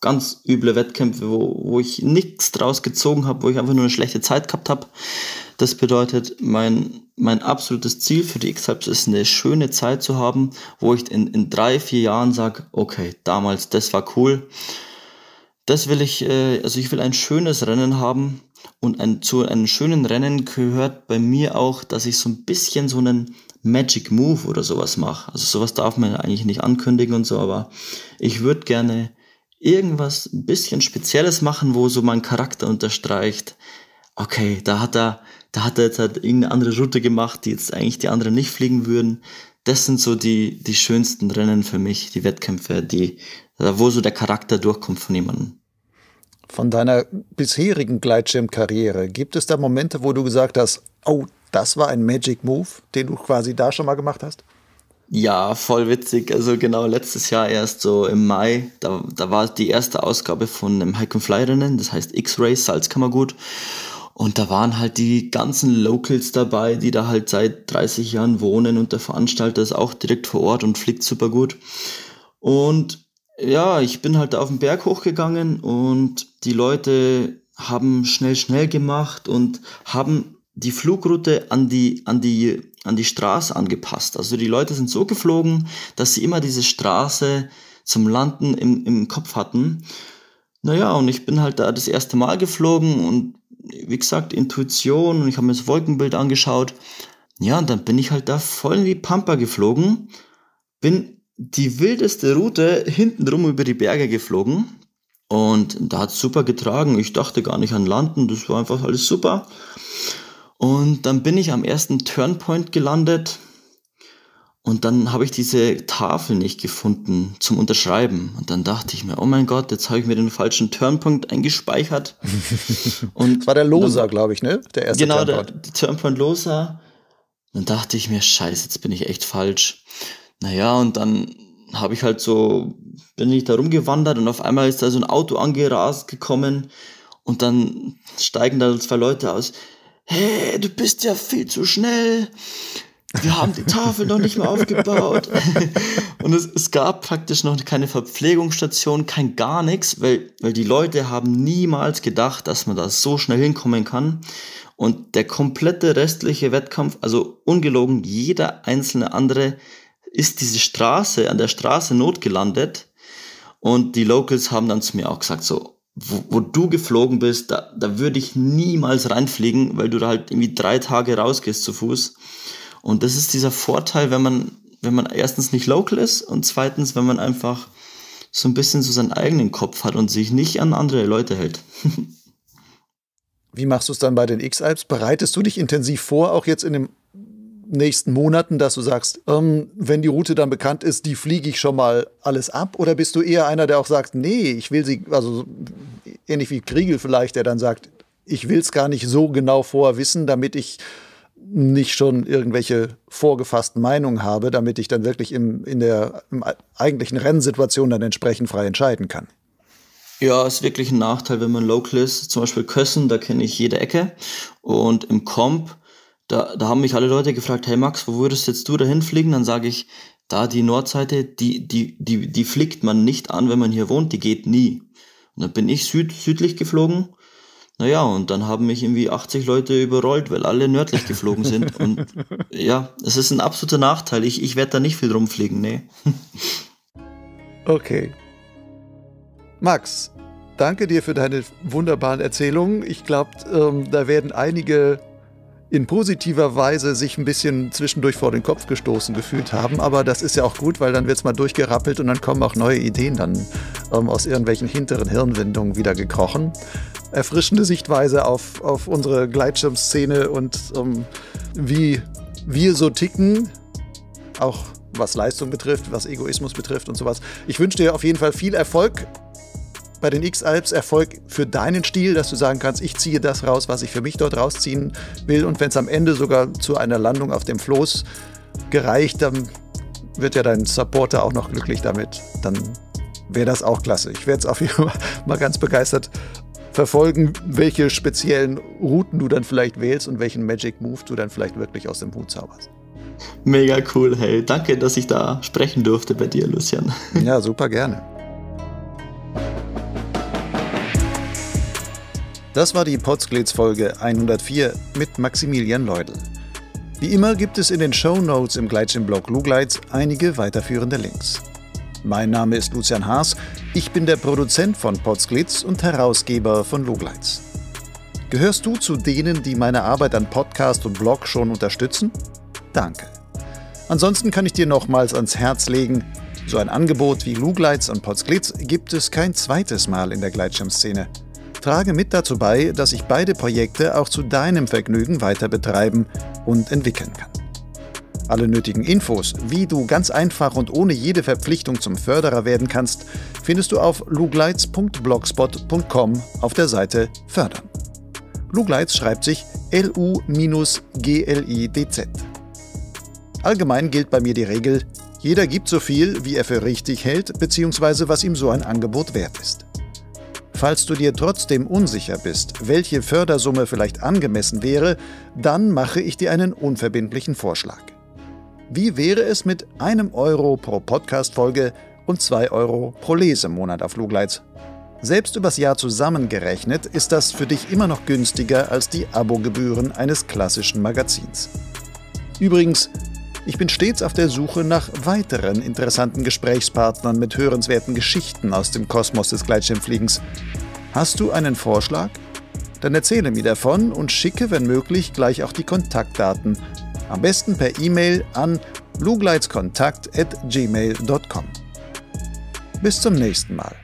ganz üble Wettkämpfe, wo, wo ich nichts draus gezogen habe, wo ich einfach nur eine schlechte Zeit gehabt habe. Das bedeutet, mein, mein absolutes Ziel für die X-Hypes ist eine schöne Zeit zu haben, wo ich in, in drei, vier Jahren sage, okay, damals, das war cool das will ich, äh, also ich will ein schönes Rennen haben und ein, zu einem schönen Rennen gehört bei mir auch, dass ich so ein bisschen so einen Magic Move oder sowas mache. Also sowas darf man eigentlich nicht ankündigen und so, aber ich würde gerne irgendwas ein bisschen Spezielles machen, wo so mein Charakter unterstreicht. Okay, da hat er, da hat er jetzt halt irgendeine andere Route gemacht, die jetzt eigentlich die anderen nicht fliegen würden. Das sind so die, die schönsten Rennen für mich, die Wettkämpfe, die, wo so der Charakter durchkommt von jemandem. Von deiner bisherigen Gleitschirmkarriere, gibt es da Momente, wo du gesagt hast, oh, das war ein Magic Move, den du quasi da schon mal gemacht hast? Ja, voll witzig. Also genau letztes Jahr erst so im Mai, da, da war die erste Ausgabe von einem Hike and Fly Rennen, das heißt X-Race Salzkammergut. Und da waren halt die ganzen Locals dabei, die da halt seit 30 Jahren wohnen und der Veranstalter ist auch direkt vor Ort und fliegt super gut. Und ja, ich bin halt auf den Berg hochgegangen und die Leute haben schnell, schnell gemacht und haben die Flugroute an die, an die, an die Straße angepasst. Also die Leute sind so geflogen, dass sie immer diese Straße zum Landen im, im Kopf hatten. Naja, und ich bin halt da das erste Mal geflogen und wie gesagt, Intuition und ich habe mir das Wolkenbild angeschaut. Ja, und dann bin ich halt da voll in die Pampa geflogen, bin die wildeste Route hintenrum über die Berge geflogen und da hat super getragen. Ich dachte gar nicht an Landen, das war einfach alles super. Und dann bin ich am ersten Turnpoint gelandet und dann habe ich diese Tafel nicht gefunden zum Unterschreiben. Und dann dachte ich mir, oh mein Gott, jetzt habe ich mir den falschen Turnpunkt eingespeichert. Und das war der Loser, glaube ich, ne? Der erste genau, Turnpoint. Genau, der Turnpoint Loser. Dann dachte ich mir, scheiße, jetzt bin ich echt falsch. Naja, und dann habe ich halt so, bin ich da rumgewandert und auf einmal ist da so ein Auto angerast gekommen und dann steigen da zwei Leute aus. Hey, du bist ja viel zu schnell wir haben die Tafel noch nicht mal aufgebaut. und es, es, gab praktisch noch keine Verpflegungsstation, kein gar nichts, weil, weil die Leute haben niemals gedacht, dass man da so schnell hinkommen kann. Und der komplette restliche Wettkampf, also ungelogen, jeder einzelne andere ist diese Straße, an der Straße notgelandet. Und die Locals haben dann zu mir auch gesagt, so, wo, wo du geflogen bist, da, da würde ich niemals reinfliegen, weil du da halt irgendwie drei Tage rausgehst zu Fuß. Und das ist dieser Vorteil, wenn man, wenn man erstens nicht local ist und zweitens, wenn man einfach so ein bisschen so seinen eigenen Kopf hat und sich nicht an andere Leute hält. Wie machst du es dann bei den X-Alps? Bereitest du dich intensiv vor, auch jetzt in den nächsten Monaten, dass du sagst, ähm, wenn die Route dann bekannt ist, die fliege ich schon mal alles ab? Oder bist du eher einer, der auch sagt, nee, ich will sie, also ähnlich wie Kriegel vielleicht, der dann sagt, ich will es gar nicht so genau vorher wissen, damit ich nicht schon irgendwelche vorgefassten Meinungen habe, damit ich dann wirklich im, in der im eigentlichen Rennsituation dann entsprechend frei entscheiden kann. Ja, ist wirklich ein Nachteil, wenn man local ist. Zum Beispiel Kössen, da kenne ich jede Ecke. Und im Comp, da, da haben mich alle Leute gefragt, hey Max, wo würdest jetzt du dahin fliegen? Dann sage ich, da die Nordseite, die, die, die, die fliegt man nicht an, wenn man hier wohnt, die geht nie. Und dann bin ich süd, südlich geflogen naja, und dann haben mich irgendwie 80 Leute überrollt, weil alle nördlich geflogen sind. Und ja, es ist ein absoluter Nachteil. Ich, ich werde da nicht viel rumfliegen, nee. Okay. Max, danke dir für deine wunderbaren Erzählungen. Ich glaube, ähm, da werden einige in positiver Weise sich ein bisschen zwischendurch vor den Kopf gestoßen gefühlt haben. Aber das ist ja auch gut, weil dann wird es mal durchgerappelt und dann kommen auch neue Ideen dann ähm, aus irgendwelchen hinteren Hirnwindungen wieder gekrochen. Erfrischende Sichtweise auf, auf unsere Gleitschirmszene und ähm, wie wir so ticken, auch was Leistung betrifft, was Egoismus betrifft und sowas. Ich wünsche dir auf jeden Fall viel Erfolg bei den X-Alps Erfolg für deinen Stil, dass du sagen kannst, ich ziehe das raus, was ich für mich dort rausziehen will. Und wenn es am Ende sogar zu einer Landung auf dem Floß gereicht, dann wird ja dein Supporter auch noch glücklich damit. Dann wäre das auch klasse. Ich werde es auf jeden Fall mal ganz begeistert verfolgen, welche speziellen Routen du dann vielleicht wählst und welchen Magic Move du dann vielleicht wirklich aus dem Hut zauberst. Mega cool, hey. Danke, dass ich da sprechen durfte bei dir, Lucian. Ja, super gerne. Das war die Potsglitz Folge 104 mit Maximilian Leudl. Wie immer gibt es in den Show Notes im Gleitschirmblog Lugleitz einige weiterführende Links. Mein Name ist Lucian Haas, ich bin der Produzent von Potsglitz und Herausgeber von Lugleitz. Gehörst du zu denen, die meine Arbeit an Podcast und Blog schon unterstützen? Danke. Ansonsten kann ich dir nochmals ans Herz legen, so ein Angebot wie Lugleitz und Potsglitz gibt es kein zweites Mal in der Gleitschirmszene trage mit dazu bei, dass ich beide Projekte auch zu deinem Vergnügen weiter betreiben und entwickeln kann. Alle nötigen Infos, wie du ganz einfach und ohne jede Verpflichtung zum Förderer werden kannst, findest du auf lugleitz.blogspot.com auf der Seite Fördern. Lugleitz schreibt sich L-U-G-L-I-D-Z. Allgemein gilt bei mir die Regel, jeder gibt so viel, wie er für richtig hält, bzw. was ihm so ein Angebot wert ist. Falls du dir trotzdem unsicher bist, welche Fördersumme vielleicht angemessen wäre, dann mache ich dir einen unverbindlichen Vorschlag. Wie wäre es mit einem Euro pro Podcast-Folge und zwei Euro pro Lesemonat auf Lugleitz? Selbst übers Jahr zusammengerechnet ist das für dich immer noch günstiger als die Abogebühren eines klassischen Magazins. Übrigens, ich bin stets auf der Suche nach weiteren interessanten Gesprächspartnern mit hörenswerten Geschichten aus dem Kosmos des Gleitschirmfliegens. Hast du einen Vorschlag? Dann erzähle mir davon und schicke, wenn möglich, gleich auch die Kontaktdaten. Am besten per E-Mail an lugleitskontakt@gmail.com. Bis zum nächsten Mal.